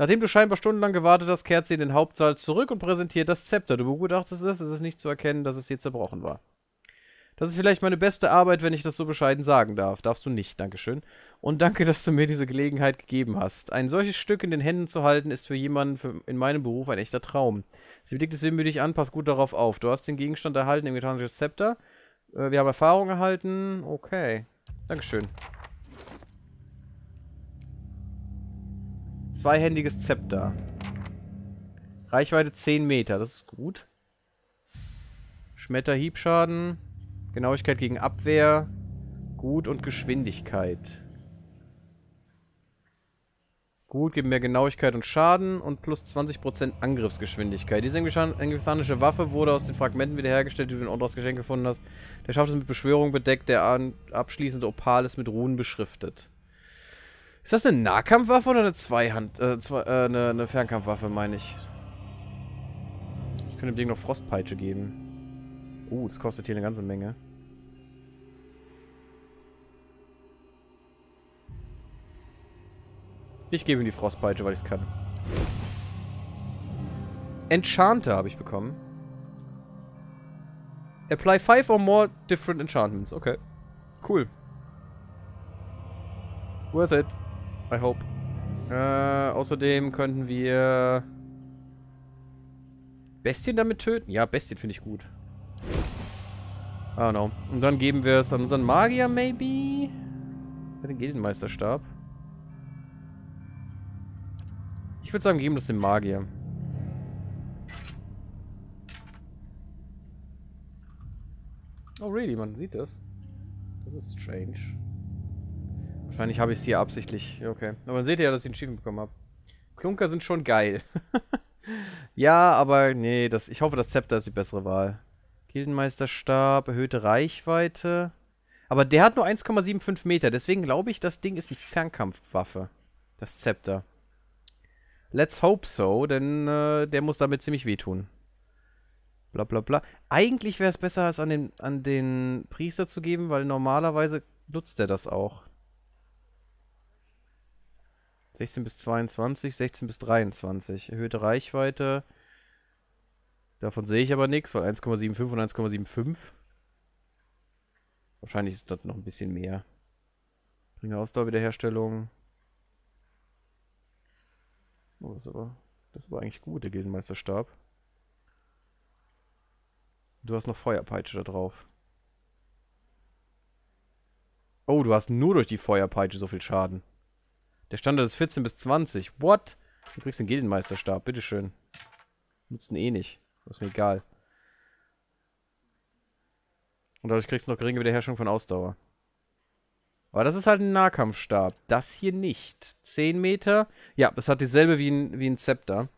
Nachdem du scheinbar stundenlang gewartet hast, kehrt sie in den Hauptsaal zurück und präsentiert das Zepter. Du begutachtest es, es ist nicht zu erkennen, dass es hier zerbrochen war. Das ist vielleicht meine beste Arbeit, wenn ich das so bescheiden sagen darf. Darfst du nicht, Dankeschön. Und danke, dass du mir diese Gelegenheit gegeben hast. Ein solches Stück in den Händen zu halten, ist für jemanden für in meinem Beruf ein echter Traum. Sie blickt es wehmütig an, pass gut darauf auf. Du hast den Gegenstand erhalten, im getarnten Zepter. Äh, wir haben Erfahrung erhalten. Okay. Dankeschön. Zweihändiges Zepter. Reichweite 10 Meter, das ist gut. Schmetterhiebschaden. Genauigkeit gegen Abwehr. Gut und Geschwindigkeit. Gut, gibt mehr Genauigkeit und Schaden und plus 20% Angriffsgeschwindigkeit. Diese englischanische Waffe wurde aus den Fragmenten wiederhergestellt, die du in Ondras Geschenk gefunden hast. Der Schaft ist mit Beschwörung bedeckt, der abschließende Opal ist mit Runen beschriftet. Ist das eine Nahkampfwaffe oder eine Zweihand, äh, zwei, äh, eine, eine Fernkampfwaffe, meine ich? Ich könnte dem Ding noch Frostpeitsche geben. Uh, das kostet hier eine ganze Menge. Ich gebe ihm die Frostpeitsche, weil ich es kann. Enchanter habe ich bekommen. Apply five or more different enchantments. Okay. Cool. Worth it. I hope. Äh, außerdem könnten wir... Bestien damit töten? Ja, Bestien finde ich gut. I don't know. Und dann geben wir es an unseren Magier, maybe? Für den Gildenmeisterstab. Ich würde sagen, geben das dem Magier. Oh, really? Man sieht das. Das ist strange. Wahrscheinlich habe ich es hier absichtlich. Okay. Aber dann seht ihr ja, dass ich den Schiefen bekommen habe. Klunker sind schon geil. ja, aber nee, das, ich hoffe, das Zepter ist die bessere Wahl. Gildenmeisterstab, erhöhte Reichweite. Aber der hat nur 1,75 Meter, deswegen glaube ich, das Ding ist eine Fernkampfwaffe. Das Zepter. Let's hope so, denn äh, der muss damit ziemlich wehtun. Bla bla bla. Eigentlich wäre es besser, es an den, an den Priester zu geben, weil normalerweise nutzt er das auch. 16 bis 22, 16 bis 23. Erhöhte Reichweite. Davon sehe ich aber nichts, weil 1,75 und 1,75. Wahrscheinlich ist das noch ein bisschen mehr. Bringe Ausdauerwiederherstellung. Oh, das ist aber, das ist aber eigentlich gut, der Gildenmeisterstab. Du hast noch Feuerpeitsche da drauf. Oh, du hast nur durch die Feuerpeitsche so viel Schaden. Der Standard ist 14 bis 20. What? Du kriegst den Gildenmeisterstab, bitteschön. Nutzen eh nicht. ist mir egal. Und dadurch kriegst du noch geringe Wiederherstellung von Ausdauer. Aber das ist halt ein Nahkampfstab. Das hier nicht. 10 Meter. Ja, das hat dieselbe wie ein, wie ein Zepter.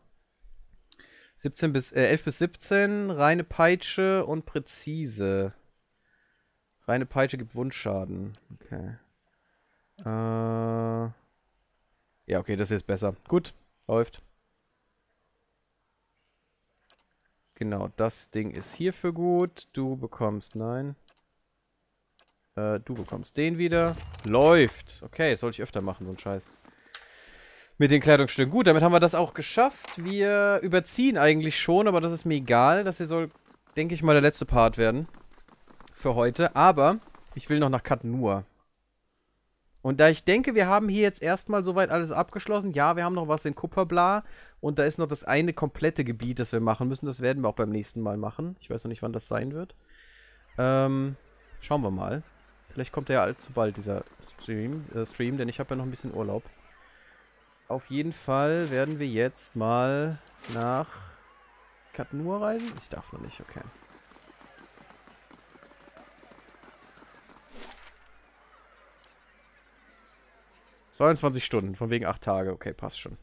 17 bis, äh, 11 bis 17, reine Peitsche und präzise. Reine Peitsche gibt Wundschaden. Okay. Äh. Ja, okay, das ist besser. Gut, läuft. Genau, das Ding ist hierfür gut. Du bekommst, nein. Äh, du bekommst den wieder. Läuft. Okay, das soll ich öfter machen, so ein Scheiß. Mit den Kleidungsstücken. Gut, damit haben wir das auch geschafft. Wir überziehen eigentlich schon, aber das ist mir egal. Das hier soll, denke ich mal, der letzte Part werden. Für heute. Aber ich will noch nach Katnur. Und da ich denke, wir haben hier jetzt erstmal soweit alles abgeschlossen. Ja, wir haben noch was in Kupperbla. Und da ist noch das eine komplette Gebiet, das wir machen müssen. Das werden wir auch beim nächsten Mal machen. Ich weiß noch nicht, wann das sein wird. Ähm, schauen wir mal. Vielleicht kommt er ja allzu bald, dieser Stream, äh, Stream denn ich habe ja noch ein bisschen Urlaub. Auf jeden Fall werden wir jetzt mal nach Katnur reisen. Ich darf noch nicht, okay. ...22 Stunden, von wegen 8 Tage. Okay, passt schon.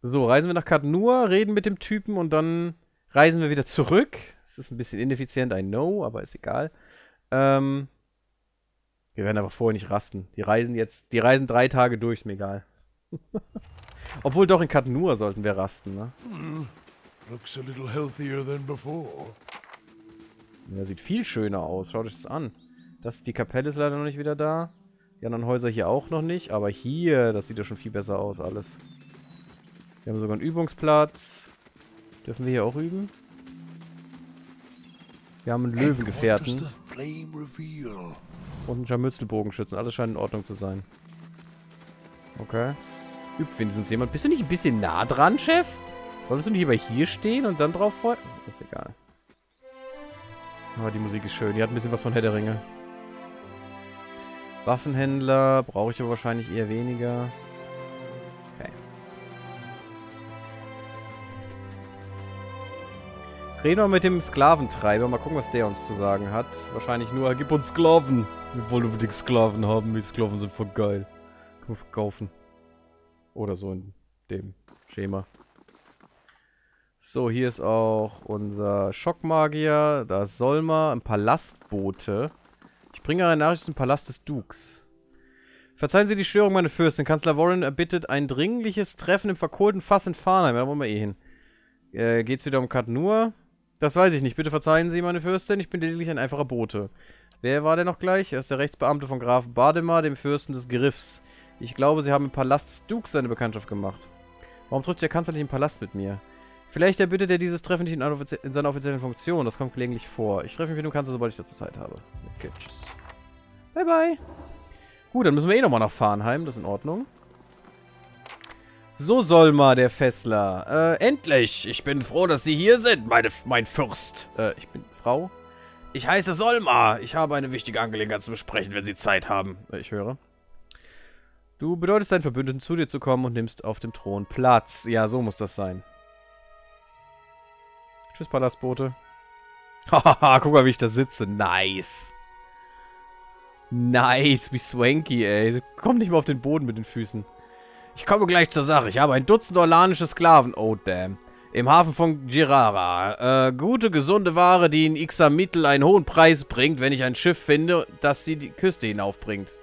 So, reisen wir nach Katnur, reden mit dem Typen und dann reisen wir wieder zurück. Es ist ein bisschen ineffizient, I know, aber ist egal. Ähm, wir werden aber vorher nicht rasten. Die reisen jetzt, die reisen drei Tage durch, ist mir egal. Obwohl doch in Katnur sollten wir rasten, ne? Mm, looks a little healthier than before. Ja, sieht viel schöner aus. Schaut euch das an. Das, die Kapelle ist leider noch nicht wieder da. Die anderen Häuser hier auch noch nicht. Aber hier, das sieht ja schon viel besser aus alles. Wir haben sogar einen Übungsplatz. Dürfen wir hier auch üben? Wir haben einen Löwengefährten. Und einen Scharmützelbogenschützen. Alles scheint in Ordnung zu sein. Okay. Übt wenigstens jemand. Bist du nicht ein bisschen nah dran, Chef? Solltest du nicht lieber hier stehen und dann drauf folgen? Ist egal. Aber die Musik ist schön. Die hat ein bisschen was von Herr der Ringe. Waffenhändler brauche ich aber wahrscheinlich eher weniger. Reden wir mit dem Sklaventreiber. Mal gucken, was der uns zu sagen hat. Wahrscheinlich nur, gib uns Sklaven. Wir wollen unbedingt Sklaven haben. Die Sklaven sind voll geil. Können wir verkaufen. Oder so in dem Schema. So, hier ist auch unser Schockmagier. Da ist Solma, ein Palastbote. Ich bringe eine Nachricht zum Palast des Dukes. Verzeihen Sie die Störung, meine Fürstin. Kanzler Warren erbittet ein dringliches Treffen im verkohlten Fass in Farnheim. Da wollen wir eh hin. Äh, geht's wieder um Katnur? Das weiß ich nicht. Bitte verzeihen Sie, meine Fürstin, ich bin lediglich ein einfacher Bote. Wer war der noch gleich? Er ist der Rechtsbeamte von Graf Bademar, dem Fürsten des Griffs. Ich glaube, Sie haben im Palast des Dukes seine Bekanntschaft gemacht. Warum trifft der Kanzler nicht im Palast mit mir? Vielleicht erbittet er dieses Treffen nicht in, in, seiner offiziellen Funktion. Das kommt gelegentlich vor. Ich treffe mich mit dem Kanzler, sobald ich dazu Zeit habe. Okay, tschüss. Bye, bye. Gut, dann müssen wir eh nochmal nach Farnheim. Das ist in Ordnung. So Solma, der Fessler. Äh, endlich! Ich bin froh, dass Sie hier sind, meine, mein Fürst. Äh, ich bin Frau? Ich heiße Solma. Ich habe eine wichtige Angelegenheit zu besprechen, wenn Sie Zeit haben. Äh, ich höre. Du bedeutest deinen Verbündeten, zu dir zu kommen und nimmst auf dem Thron Platz. Ja, so muss das sein. Tschüss, Palastbote. Hahaha, guck mal, wie ich da sitze. Nice. Nice, wie swanky, ey. Komm nicht mal auf den Boden mit den Füßen. Ich komme gleich zur Sache. Ich habe ein Dutzend orlanische Sklaven. Oh, damn. Im Hafen von Girara. Äh, gute, gesunde Ware, die in Ixamitel einen hohen Preis bringt, wenn ich ein Schiff finde, das sie die Küste hinaufbringt.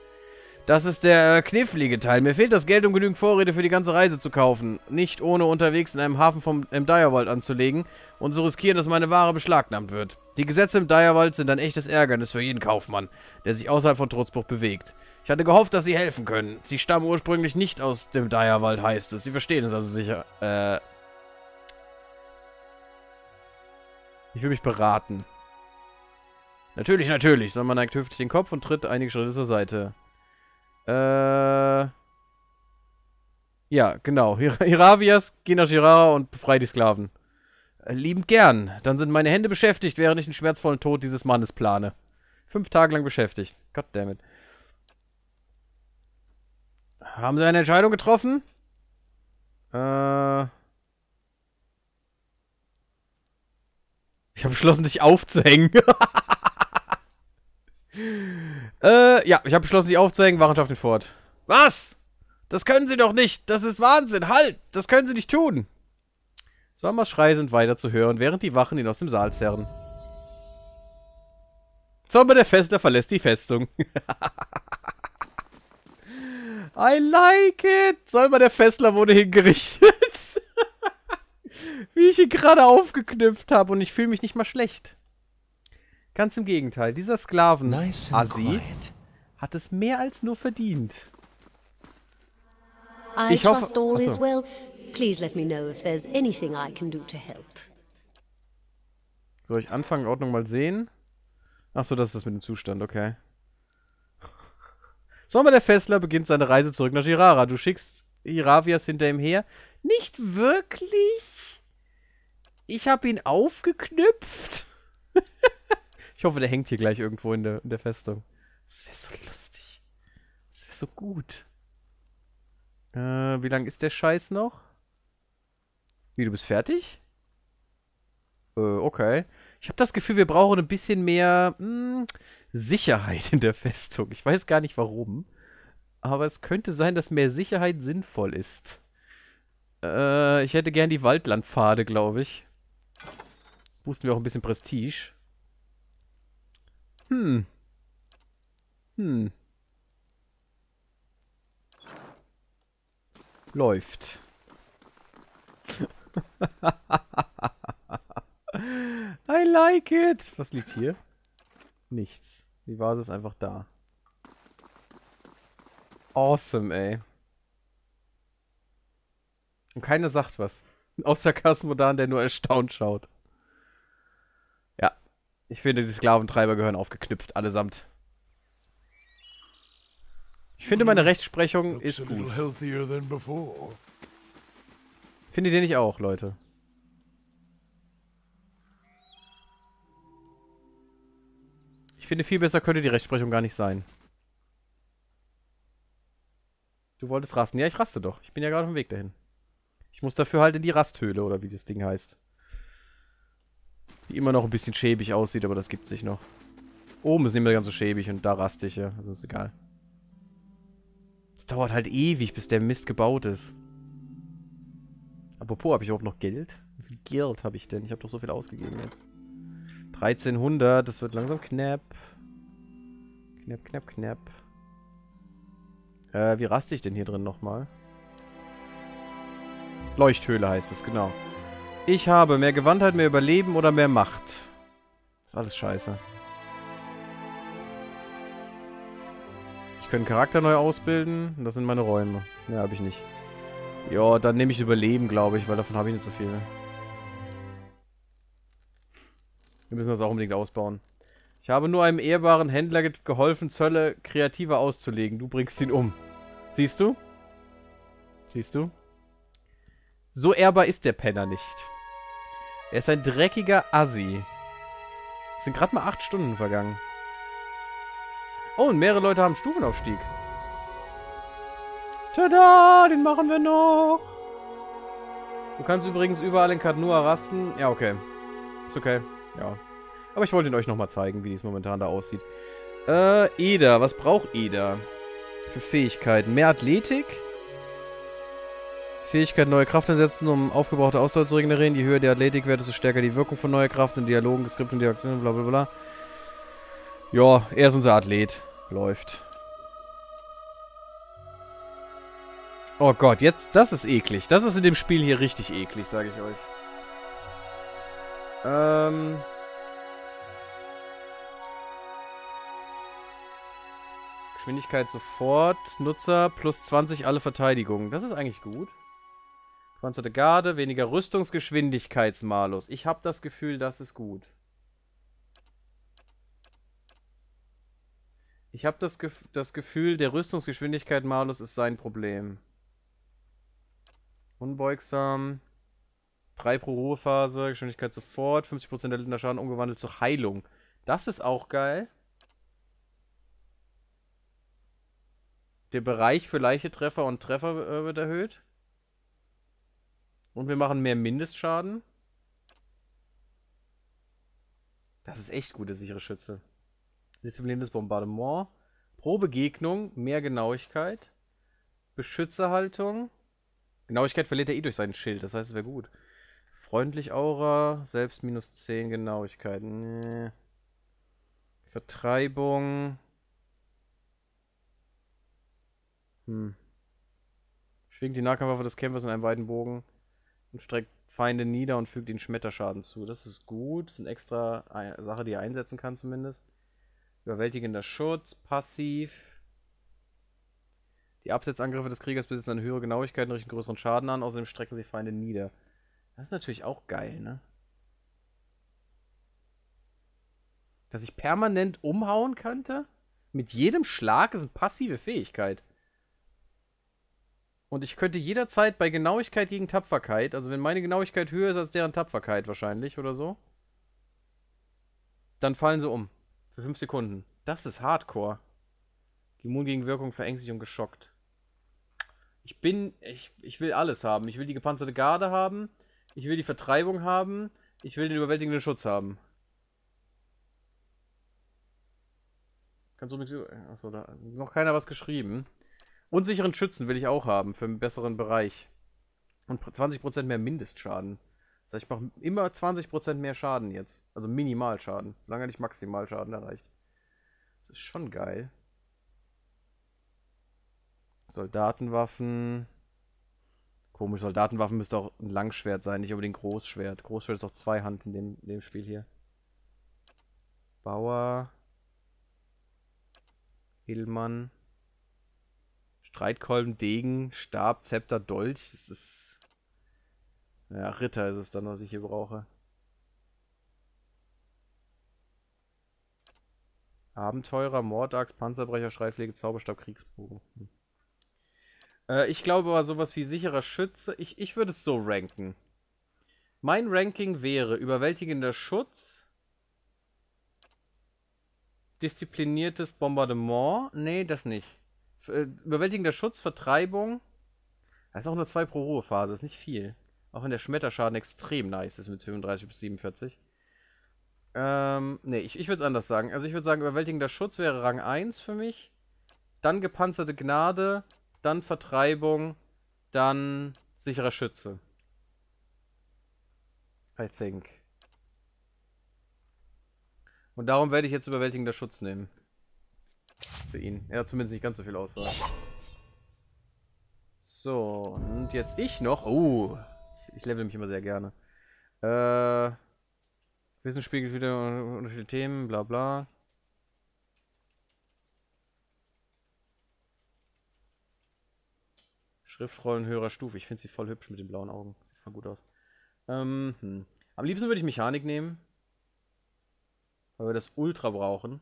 Das ist der äh, knifflige Teil. Mir fehlt das Geld, um genügend Vorräte für die ganze Reise zu kaufen. Nicht ohne unterwegs in einem Hafen vom, im Direwald anzulegen und zu riskieren, dass meine Ware beschlagnahmt wird. Die Gesetze im Direwald sind ein echtes Ärgernis für jeden Kaufmann, der sich außerhalb von Trutzbruch bewegt. Ich hatte gehofft, dass sie helfen können. Sie stammen ursprünglich nicht aus dem Direwald, heißt es. Sie verstehen es also sicher. Äh. Ich will mich beraten. Natürlich, natürlich. Sondern man neigt höflich den Kopf und tritt einige Schritte zur Seite. Äh. Ja, genau. Hiravias, geh nach Girara und befrei die Sklaven. Äh, liebend gern. Dann sind meine Hände beschäftigt, während ich den schmerzvollen Tod dieses Mannes plane. Fünf Tage lang beschäftigt. Goddammit. Haben Sie eine Entscheidung getroffen? Äh. Ich habe beschlossen, dich aufzuhängen. äh, ja, ich habe beschlossen, dich aufzuhängen. Wachenschaft fort. Was? Das können Sie doch nicht. Das ist Wahnsinn. Halt! Das können Sie nicht tun. Sommers Schreie sind weiter zu hören, während die Wachen ihn aus dem Saal zerren. Sommer der Festler verlässt die Festung. I like it. Sommer der Fessler wurde hingerichtet. Wie ich ihn gerade aufgeknüpft habe und ich fühle mich nicht mal schlecht. Ganz im Gegenteil, dieser Sklaven nice Assi hat es mehr als nur verdient. I ich trust hoffe, all is well. Please let me know if there's anything I can do to help. Soll ich anfangen, Ordnung mal sehen? Achso, das ist das mit dem Zustand, okay. Sommer der Fessler beginnt seine Reise zurück nach Girara. Du schickst Iravias hinter ihm her. Nicht wirklich? Ich habe ihn aufgeknüpft. ich hoffe, der hängt hier gleich irgendwo in der, in der Festung. Das wäre so lustig. Das wäre so gut. Äh, wie lang ist der Scheiß noch? Wie, du bist fertig? Äh, okay. Ich habe das Gefühl, wir brauchen ein bisschen mehr mh, hm, Sicherheit in der Festung. Ich weiß gar nicht warum. Aber es könnte sein, dass mehr Sicherheit sinnvoll ist. Äh, ich hätte gern die Waldlandpfade, glaube ich. Boosten wir auch ein bisschen Prestige. Hm. Hm. Läuft. I like it. Was liegt hier? Nichts. Die Vase ist einfach da. Awesome, ey. Und keiner sagt was. Außer Kasmodan, der nur erstaunt schaut. Ich finde, die Sklaventreiber gehören aufgeknüpft, allesamt. Ich finde, meine Rechtsprechung ist gut. Findet ihr nicht auch, Leute? finde, viel besser könnte die Rechtsprechung gar nicht sein. Du wolltest rasten. Ja, ich raste doch. Ich bin ja gerade auf dem Weg dahin. Ich muss dafür halt in die Rasthöhle, oder wie das Ding heißt. Die immer noch ein bisschen schäbig aussieht, aber das gibt sich noch. Oben ist nicht mehr ganz so schäbig und da raste ich ja. Also ist egal. Es dauert halt ewig, bis der Mist gebaut ist. Apropos, habe ich überhaupt noch Geld? Wie viel Geld habe ich denn? Ich habe doch so viel ausgegeben jetzt. 1300, das wird langsam knapp. Knapp, knapp, knapp. Äh, wie raste ich denn hier drin nochmal? Leuchthöhle heißt es, genau. Ich habe mehr Gewandtheit, mehr Überleben oder mehr Macht. ist alles scheiße. Ich könnte Charakter neu ausbilden. Das sind meine Räume. Mehr habe ich nicht. Ja, dann nehme ich Überleben, glaube ich, weil davon habe ich nicht so viel. Wir müssen das auch unbedingt ausbauen. Ich habe nur einem ehrbaren Händler ge geholfen, Zölle kreativer auszulegen. Du bringst ihn um. Siehst du? Siehst du? So ehrbar ist der Penner nicht. Er ist ein dreckiger Assi. Es sind gerade mal acht Stunden vergangen. Oh, und mehrere Leute haben Stufenaufstieg. Tada, den machen wir noch. Du kannst übrigens überall in Kadnua rasten. Ja, okay. Ist okay. Ja. Aber ich wollte ihn euch nochmal zeigen, wie es momentan da aussieht. Äh, Eda. Was braucht Eda? Für Fähigkeiten. Mehr Athletik. Fähigkeit, neue Kraft einsetzen, um aufgebrauchte Ausdauer zu regenerieren. Je höher der Athletikwert, desto stärker die Wirkung von neuer Kraft in Dialogen, Skript und Diaktionen, bla bla bla. Ja, er ist unser Athlet. Läuft. Oh Gott, jetzt, das ist eklig. Das ist in dem Spiel hier richtig eklig, sage ich euch. Ähm... Geschwindigkeit sofort. Nutzer plus 20 alle Verteidigungen. Das ist eigentlich gut. Panzerte Garde, weniger Rüstungsgeschwindigkeitsmalus. Ich habe das Gefühl, das ist gut. Ich habe das, Gef das Gefühl, der Rüstungsgeschwindigkeitmalus ist sein Problem. Unbeugsam. 3 pro Ruhephase, Geschwindigkeit sofort, 50% der Linderschaden umgewandelt zur Heilung. Das ist auch geil. Der Bereich für leichte Treffer und Treffer äh, wird erhöht. Und wir machen mehr Mindestschaden. Das ist echt gut, der sichere Schütze. Diszipliniertes Bombardement. Pro Begegnung mehr Genauigkeit. Beschützerhaltung. Genauigkeit verliert er eh durch seinen Schild, das heißt, es wäre gut. Freundlich Aura, selbst minus 10 Genauigkeit. Nee. Vertreibung. Hm. Schwingt die Nahkampfwaffe des Kämpfers in einem weiten Bogen und streckt Feinde nieder und fügt ihnen Schmetterschaden zu. Das ist gut. Das ist eine extra Sache, die er einsetzen kann zumindest. Überwältigender Schutz, passiv. Die Absetzangriffe des Kriegers besitzen eine höhere Genauigkeit und richten größeren Schaden an. Außerdem strecken sie Feinde nieder. Das ist natürlich auch geil, ne? Dass ich permanent umhauen könnte? Mit jedem Schlag ist eine passive Fähigkeit. Und ich könnte jederzeit bei Genauigkeit gegen Tapferkeit, also wenn meine Genauigkeit höher ist als deren Tapferkeit wahrscheinlich oder so, dann fallen sie um. Für 5 Sekunden. Das ist Hardcore. Immun gegen Wirkung, verängstigt und geschockt. Ich bin, ich, ich will alles haben. Ich will die gepanzerte Garde haben. Ich will die Vertreibung haben. Ich will den überwältigenden Schutz haben. Kannst du nichts. Achso, da hat noch keiner was geschrieben. Unsicheren Schützen will ich auch haben für einen besseren Bereich. Und 20% mehr Mindestschaden. Das heißt, ich mache immer 20% mehr Schaden jetzt. Also Minimalschaden. Solange nicht Maximalschaden erreicht. Das ist schon geil. Soldatenwaffen. Komisch, Soldatenwaffen müsste auch ein Langschwert sein, nicht unbedingt Großschwert. Großschwert ist auch Zweihand in dem, in dem Spiel hier. Bauer. Hillmann. Streitkolben, Degen, Stab, Zepter, Dolch. Das ist. Ja, Ritter ist es dann, was ich hier brauche. Abenteurer, Mordachs, Panzerbrecher, Schreitpflege, Zauberstab, Kriegsbogen. Hm. Äh, ich glaube aber sowas wie sicherer Schütze. Ich, ich würde es so ranken. Mein Ranking wäre überwältigender Schutz. Diszipliniertes Bombardement. Nee, das nicht. Äh, überwältigender Schutz, Vertreibung. Das ist auch nur 2 pro Ruhephase, ist nicht viel. Auch wenn der Schmetterschaden extrem nice ist mit 35 bis 47. Ähm, nee, ich, ich würde es anders sagen. Also ich würde sagen, überwältigender Schutz wäre Rang 1 für mich. Dann gepanzerte Gnade, dann Vertreibung, dann sicherer Schütze. I think. Und darum werde ich jetzt überwältigender Schutz nehmen. Für ihn. Er hat zumindest nicht ganz so viel Auswahl. So, und jetzt ich noch. Oh, ich, level mich immer sehr gerne. Äh, Wissen spiegelt wieder unterschiedliche Themen, bla bla. Schriftrollen höherer Stufe. Ich finde sie voll hübsch mit den blauen Augen. Sieht voll gut aus. Ähm, hm. Am liebsten würde ich Mechanik nehmen. Weil wir das Ultra brauchen.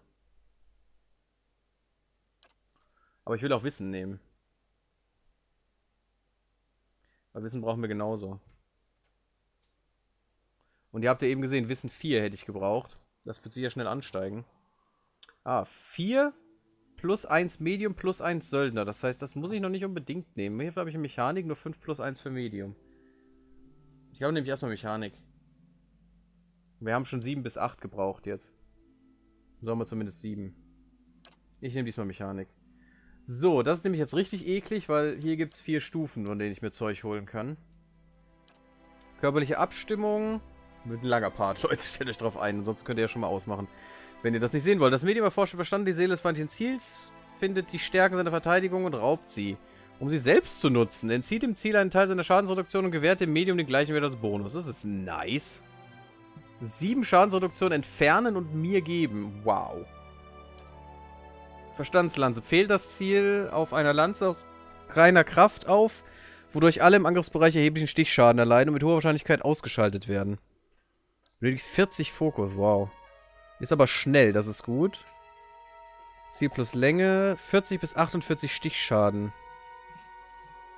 Aber ich will auch Wissen nehmen. Weil Wissen brauchen wir genauso. Und ihr habt ja eben gesehen, Wissen 4 hätte ich gebraucht. Das wird sicher schnell ansteigen. Ah, 4 plus 1 Medium plus 1 Söldner. Das heißt, das muss ich noch nicht unbedingt nehmen. Hier habe ich Mechanik, nur 5 plus 1 für Medium. Ich habe nämlich erstmal Mechanik. Wir haben schon 7 bis 8 gebraucht jetzt. Sollen wir zumindest 7. Ich nehme diesmal Mechanik. So, das ist nämlich jetzt richtig eklig, weil hier gibt es vier Stufen, von denen ich mir Zeug holen kann. Körperliche Abstimmung. Mit ein langer Part, Leute, stellt euch drauf ein, sonst könnt ihr ja schon mal ausmachen. Wenn ihr das nicht sehen wollt. Das Medium erforscht verstanden die Seele des feindlichen Ziels, findet die Stärken seiner Verteidigung und raubt sie. Um sie selbst zu nutzen, entzieht dem Ziel einen Teil seiner Schadensreduktion und gewährt dem Medium den gleichen Wert als Bonus. Das ist nice. Sieben Schadensreduktion entfernen und mir geben. Wow. Verstandslanze. Fehlt das Ziel auf einer Lanze aus reiner Kraft auf, wodurch alle im Angriffsbereich erheblichen Stichschaden erleiden und mit hoher Wahrscheinlichkeit ausgeschaltet werden. Benötigt 40 Fokus, wow. Ist aber schnell, das ist gut. Ziel plus Länge, 40 bis 48 Stichschaden.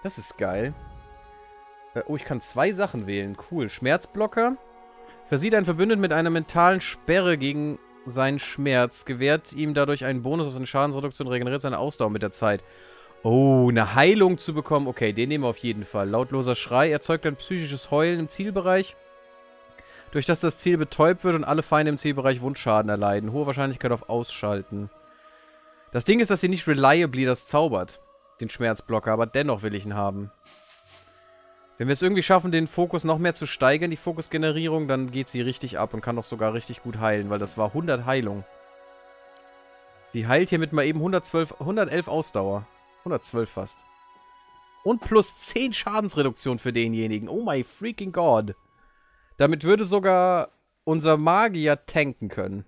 Das ist geil. Äh, oh, ich kann zwei Sachen wählen. Cool. Schmerzblocker. Versieht einen Verbündeten mit einer mentalen Sperre gegen seinen Schmerz, gewährt ihm dadurch einen Bonus auf seine Schadensreduktion, regeneriert seine Ausdauer mit der Zeit. Oh, eine Heilung zu bekommen. Okay, den nehmen wir auf jeden Fall. Lautloser Schrei erzeugt ein psychisches Heulen im Zielbereich. Durch das das Ziel betäubt wird und alle Feinde im Zielbereich Wundschaden erleiden. Hohe Wahrscheinlichkeit auf Ausschalten. Das Ding ist, dass sie nicht reliably das zaubert. Den Schmerzblocker, aber dennoch will ich ihn haben. Wenn wir es irgendwie schaffen, den Fokus noch mehr zu steigern, die Fokusgenerierung, dann geht sie richtig ab und kann doch sogar richtig gut heilen, weil das war 100 Heilung. Sie heilt hiermit mal eben 112, 111 Ausdauer. 112 fast. Und plus 10 Schadensreduktion für denjenigen. Oh my freaking god. Damit würde sogar unser Magier tanken können.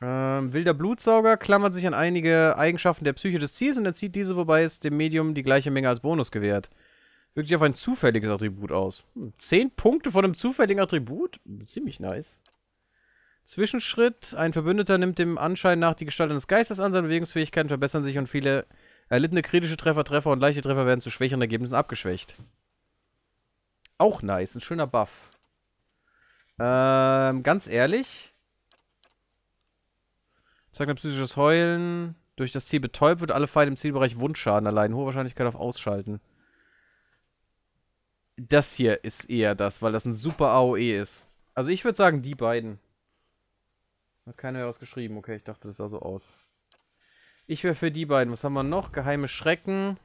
Ähm, wilder Blutsauger klammert sich an einige Eigenschaften der Psyche des Ziels und erzieht diese, wobei es dem Medium die gleiche Menge als Bonus gewährt. Wirkt sich auf ein zufälliges Attribut aus. Hm, 10 Punkte von einem zufälligen Attribut? Ziemlich nice. Zwischenschritt. Ein Verbündeter nimmt dem Anschein nach die Gestalt eines Geistes an, seine Bewegungsfähigkeiten verbessern sich und viele erlittene kritische Treffer, Treffer und leichte Treffer werden zu schwächeren Ergebnissen abgeschwächt. Auch nice, ein schöner Buff. Ähm, ganz ehrlich. Psychisches Heulen. Durch das Ziel betäubt wird alle Feinde im Zielbereich Wundschaden erleiden. Hohe Wahrscheinlichkeit auf Ausschalten. Das hier ist eher das, weil das ein super AOE ist. Also ich würde sagen, die beiden. Hat keiner was geschrieben. Okay, ich dachte, das sah so aus. Ich wäre für die beiden. Was haben wir noch? Geheime Schrecken.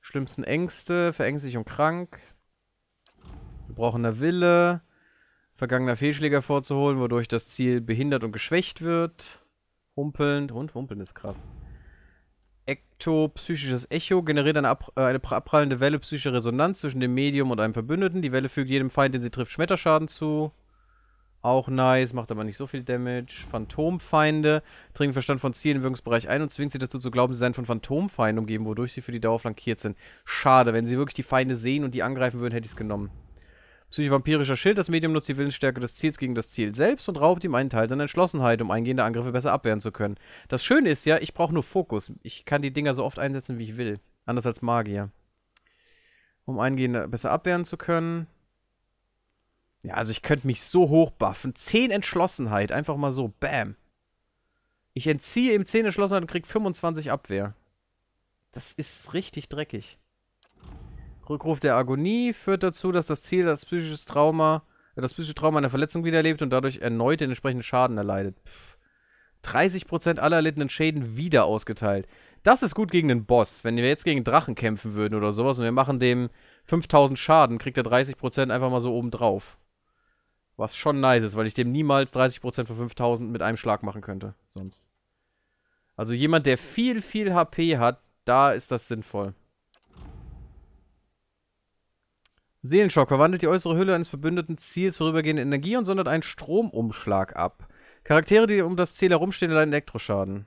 Schlimmsten Ängste. Verängstigt und krank. Gebrochener Wille. Vergangener Fehlschläger vorzuholen, wodurch das Ziel behindert und geschwächt wird. Humpelnd. Und Humpeln ist krass. Ektopsychisches Echo generiert eine, ab, eine abprallende Welle psychischer Resonanz zwischen dem Medium und einem Verbündeten. Die Welle fügt jedem Feind, den sie trifft, Schmetterschaden zu. Auch nice, macht aber nicht so viel Damage. Phantomfeinde dringen Verstand von Zielen im Wirkungsbereich ein und zwingen sie dazu zu glauben, sie seien von Phantomfeinden umgeben, wodurch sie für die Dauer flankiert sind. Schade, wenn sie wirklich die Feinde sehen und die angreifen würden, hätte ich es genommen. Psycho-vampirischer Schild, das Medium nutzt die Willensstärke des Ziels gegen das Ziel selbst und raubt ihm einen Teil seiner Entschlossenheit, um eingehende Angriffe besser abwehren zu können. Das Schöne ist ja, ich brauche nur Fokus. Ich kann die Dinger so oft einsetzen, wie ich will. Anders als Magier. Um eingehende besser abwehren zu können. Ja, also ich könnte mich so hoch buffen. 10 Entschlossenheit, einfach mal so. Bam. Ich entziehe ihm 10 Entschlossenheit und krieg 25 Abwehr. Das ist richtig dreckig. Rückruf der Agonie führt dazu, dass das Ziel das psychische Trauma, äh, das psychische Trauma einer Verletzung wiederlebt und dadurch erneut den entsprechenden Schaden erleidet. Pff. 30% aller erlittenen Schäden wieder ausgeteilt. Das ist gut gegen den Boss. Wenn wir jetzt gegen Drachen kämpfen würden oder sowas und wir machen dem 5000 Schaden, kriegt er 30% einfach mal so oben drauf. Was schon nice ist, weil ich dem niemals 30% von 5000 mit einem Schlag machen könnte. Sonst. Also jemand, der viel, viel HP hat, da ist das sinnvoll. Seelenschock verwandelt die äußere Hülle eines verbündeten Ziels vorübergehende Energie und sondert einen Stromumschlag ab. Charaktere, die um das Ziel herumstehen, leiden Elektroschaden.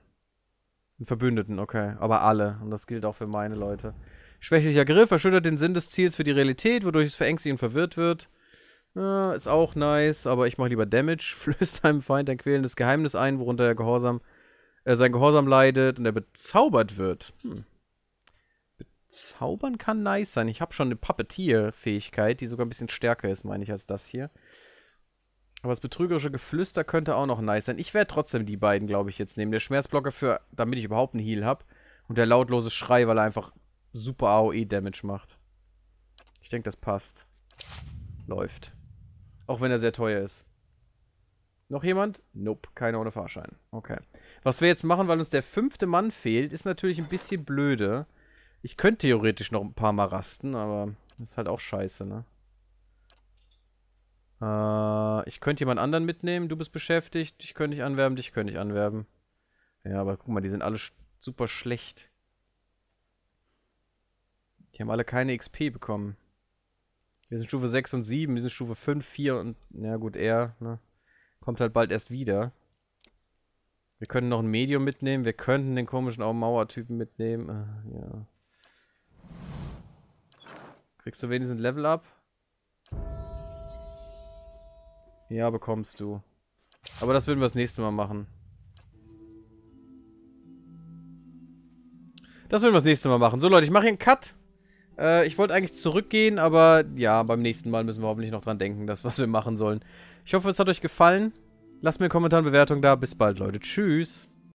Einen Verbündeten, okay. Aber alle. Und das gilt auch für meine Leute. Schwächlicher Griff erschüttert den Sinn des Ziels für die Realität, wodurch es verängstigt und verwirrt wird. Ja, ist auch nice, aber ich mache lieber Damage. Flößt einem Feind ein quälendes Geheimnis ein, worunter er Gehorsam, äh, sein Gehorsam leidet und er bezaubert wird. Hm. Bezaubern kann nice sein. Ich habe schon eine Puppeteer-Fähigkeit, die sogar ein bisschen stärker ist, meine ich, als das hier. Aber das betrügerische Geflüster könnte auch noch nice sein. Ich werde trotzdem die beiden, glaube ich, jetzt nehmen. Der Schmerzblocker für, damit ich überhaupt einen Heal habe. Und der lautlose Schrei, weil er einfach super AOE-Damage macht. Ich denke, das passt. Läuft. Auch wenn er sehr teuer ist. Noch jemand? Nope, keiner ohne Fahrschein. Okay. Was wir jetzt machen, weil uns der fünfte Mann fehlt, ist natürlich ein bisschen blöde. Ich könnte theoretisch noch ein paar Mal rasten, aber das ist halt auch scheiße, ne? Äh, ich könnte jemand anderen mitnehmen. Du bist beschäftigt. Ich könnte dich anwerben, dich könnte ich anwerben. Ja, aber guck mal, die sind alle sch super schlecht. Die haben alle keine XP bekommen. Wir sind Stufe 6 und 7, wir sind Stufe 5, 4 und, na gut, er, ne? Kommt halt bald erst wieder. Wir können noch ein Medium mitnehmen, wir könnten den komischen Mauertypen mitnehmen. Äh, ja. Kriegst du wenigstens ein Level up? Ja, bekommst du. Aber das würden wir das nächste Mal machen. Das würden wir das nächste Mal machen. So Leute, ich mache hier einen Cut. Äh, ich wollte eigentlich zurückgehen, aber ja, beim nächsten Mal müssen wir hoffentlich noch dran denken, das, was wir machen sollen. Ich hoffe, es hat euch gefallen. Lasst mir einen Kommentar und Bewertung da. Bis bald, Leute. Tschüss.